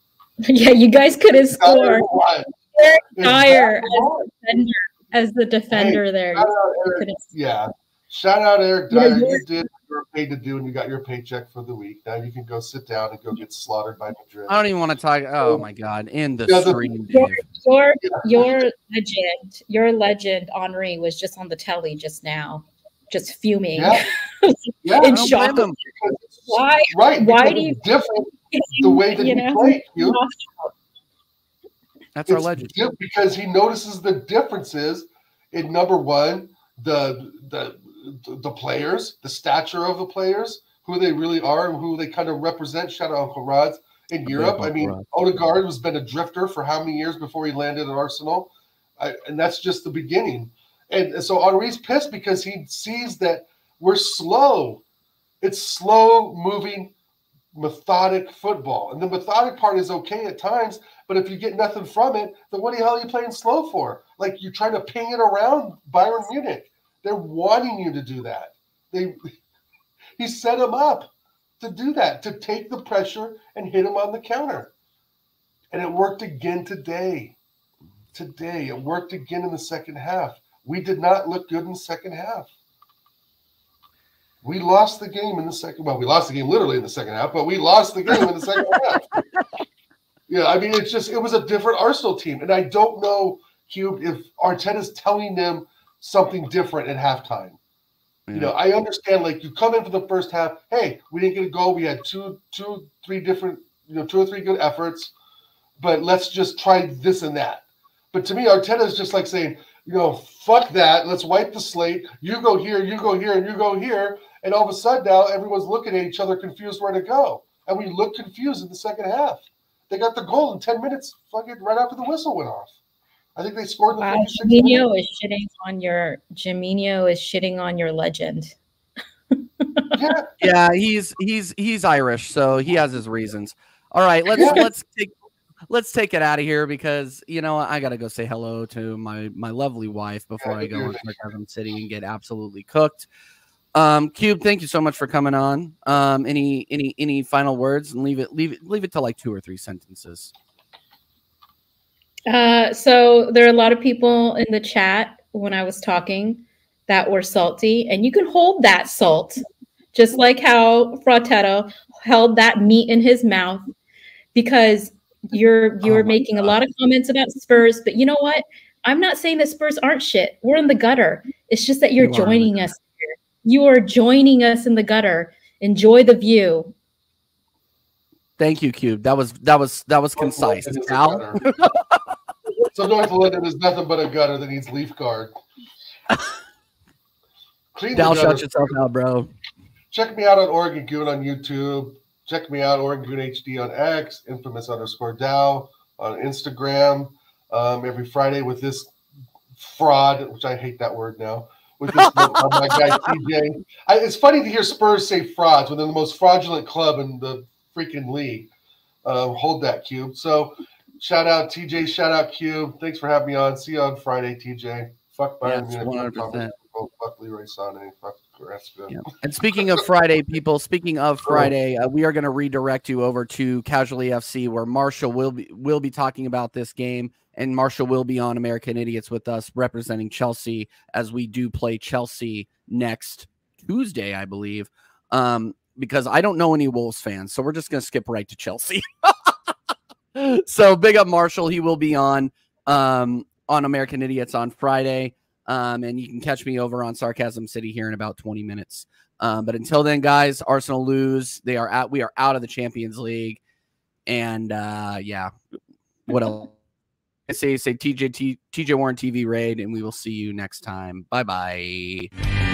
yeah, you guys couldn't It's dire score. Eric Dier dire to watch. defender, as the defender there. Shout Eric. Yeah. Shout out Eric Yeah, Dier. you're- You did what you were paid to do and you got your paycheck for the week. Now you can go sit down and go get slaughtered by Madrid. I don't even want to talk. Oh my god! In the Yeah, the- stream, Your, your your legend, your legend Henri was just on the telly just now, just fuming. Yeah. Yeah. In shock. blame him. Why? Right. why do you- different the way that you he know? played you. That's our legend. because he notices the differences in number one, the the the players, the stature of the players, who they really are, and who they kind of represent. Shout out Uncle Rod's in Europe. I mean, Rod. Odegaard has been a drifter for how many years before he landed at Arsenal, I, and that's just the beginning. And so Henri's pissed because he sees that we're slow. It's slow moving, methodic football, and the methodic part is okay at times. But if you get nothing from it, then what the hell are you playing slow for? Like you're trying to ping it around Bayern Munich. They're wanting you to do that. They he set him up to do that, to take the pressure and hit him on the counter. And it worked again today. Today, it worked again in the second half. We did not look good in the second half. We lost the game in the second. Well, we lost the game literally in the second half, but we lost the game in the second half. Yeah, I mean, it's just it was a different Arsenal team, and I don't know, Cube, if Arteta's telling them something different at halftime. You know, I understand. Like you come in for the first half. Hey, we didn't get a goal. We had two, two, three different, you know, two or three good efforts. But let's just try this and that. But to me, Arteta is just like saying, you know, fuck that. Let's wipe the slate. You go here, you go here, and you go here. And all of a sudden now everyone's looking at each other, confused where to go. And we look confused in the second half. They got the goal in 10 minutes, fucking right after the whistle went off. I think they scored in the Wow, 56th is shitting on your Jaminho is shitting on your legend. Yeah, Yeah, he's he's he's Irish, so he has his reasons. All right, let's Yeah. let's take let's take it out of here because you know I gotta go say hello to my my lovely wife before Yeah, I go you're- on Sarcasm City and get absolutely cooked. Um, Cube, thank you so much for coming on. Um, any any any final words and leave it leave it leave it to like two or three sentences. Uh, so there are a lot of people in the chat when I was talking that were salty, and you can hold that salt, just like how Fratello held that meat in his mouth, because you're you're Oh my making a lot of comments about Spurs, but you know what? I'm not saying that Spurs aren't shit. We're in the gutter. It's just that you're You are in the joining us. Here. You are joining us in the gutter. Enjoy the view. Thank you, Cube. That was that was that was concise. London Al, gutter. so North London is nothing but a gutter that needs leaf guard. Clean Dal, shut yourself out, bro. Check me out on Oregon Goon on YouTube. Check me out Oregon Goon HD on X, infamous underscore Dow on Instagram. Um, every Friday with this fraud, which I hate that word now. With this uh, my guy TJ. I, it's funny to hear Spurs say frauds when they're the most fraudulent club in the freaking league. Um, hold that cube. So shout out TJ, shout out Cube. Thanks for having me on. See you on Friday, TJ. Fuck Bayern Munich. 100%. Oh, fuck Leroy Sané. Fuck. Yeah. And speaking of Friday, people, speaking of Friday, uh, we are going to redirect you over to Casually FC, where Marshall will be will be talking about this game, and Marshall will be on American Idiots with us, representing Chelsea as we do play Chelsea next Tuesday, I believe. Um, because I don't know any Wolves fans, so we're just going to skip right to Chelsea. so big up Marshall, he will be on um on American Idiots on Friday. Um, and you can catch me over on Sarcasm City here in about 20 minutes. Um, but until then, guys, Arsenal lose. They are out. We are out of the Champions League. And uh, yeah, what else? I say say TJ TJ Warren TV raid, and we will see you next time. Bye bye.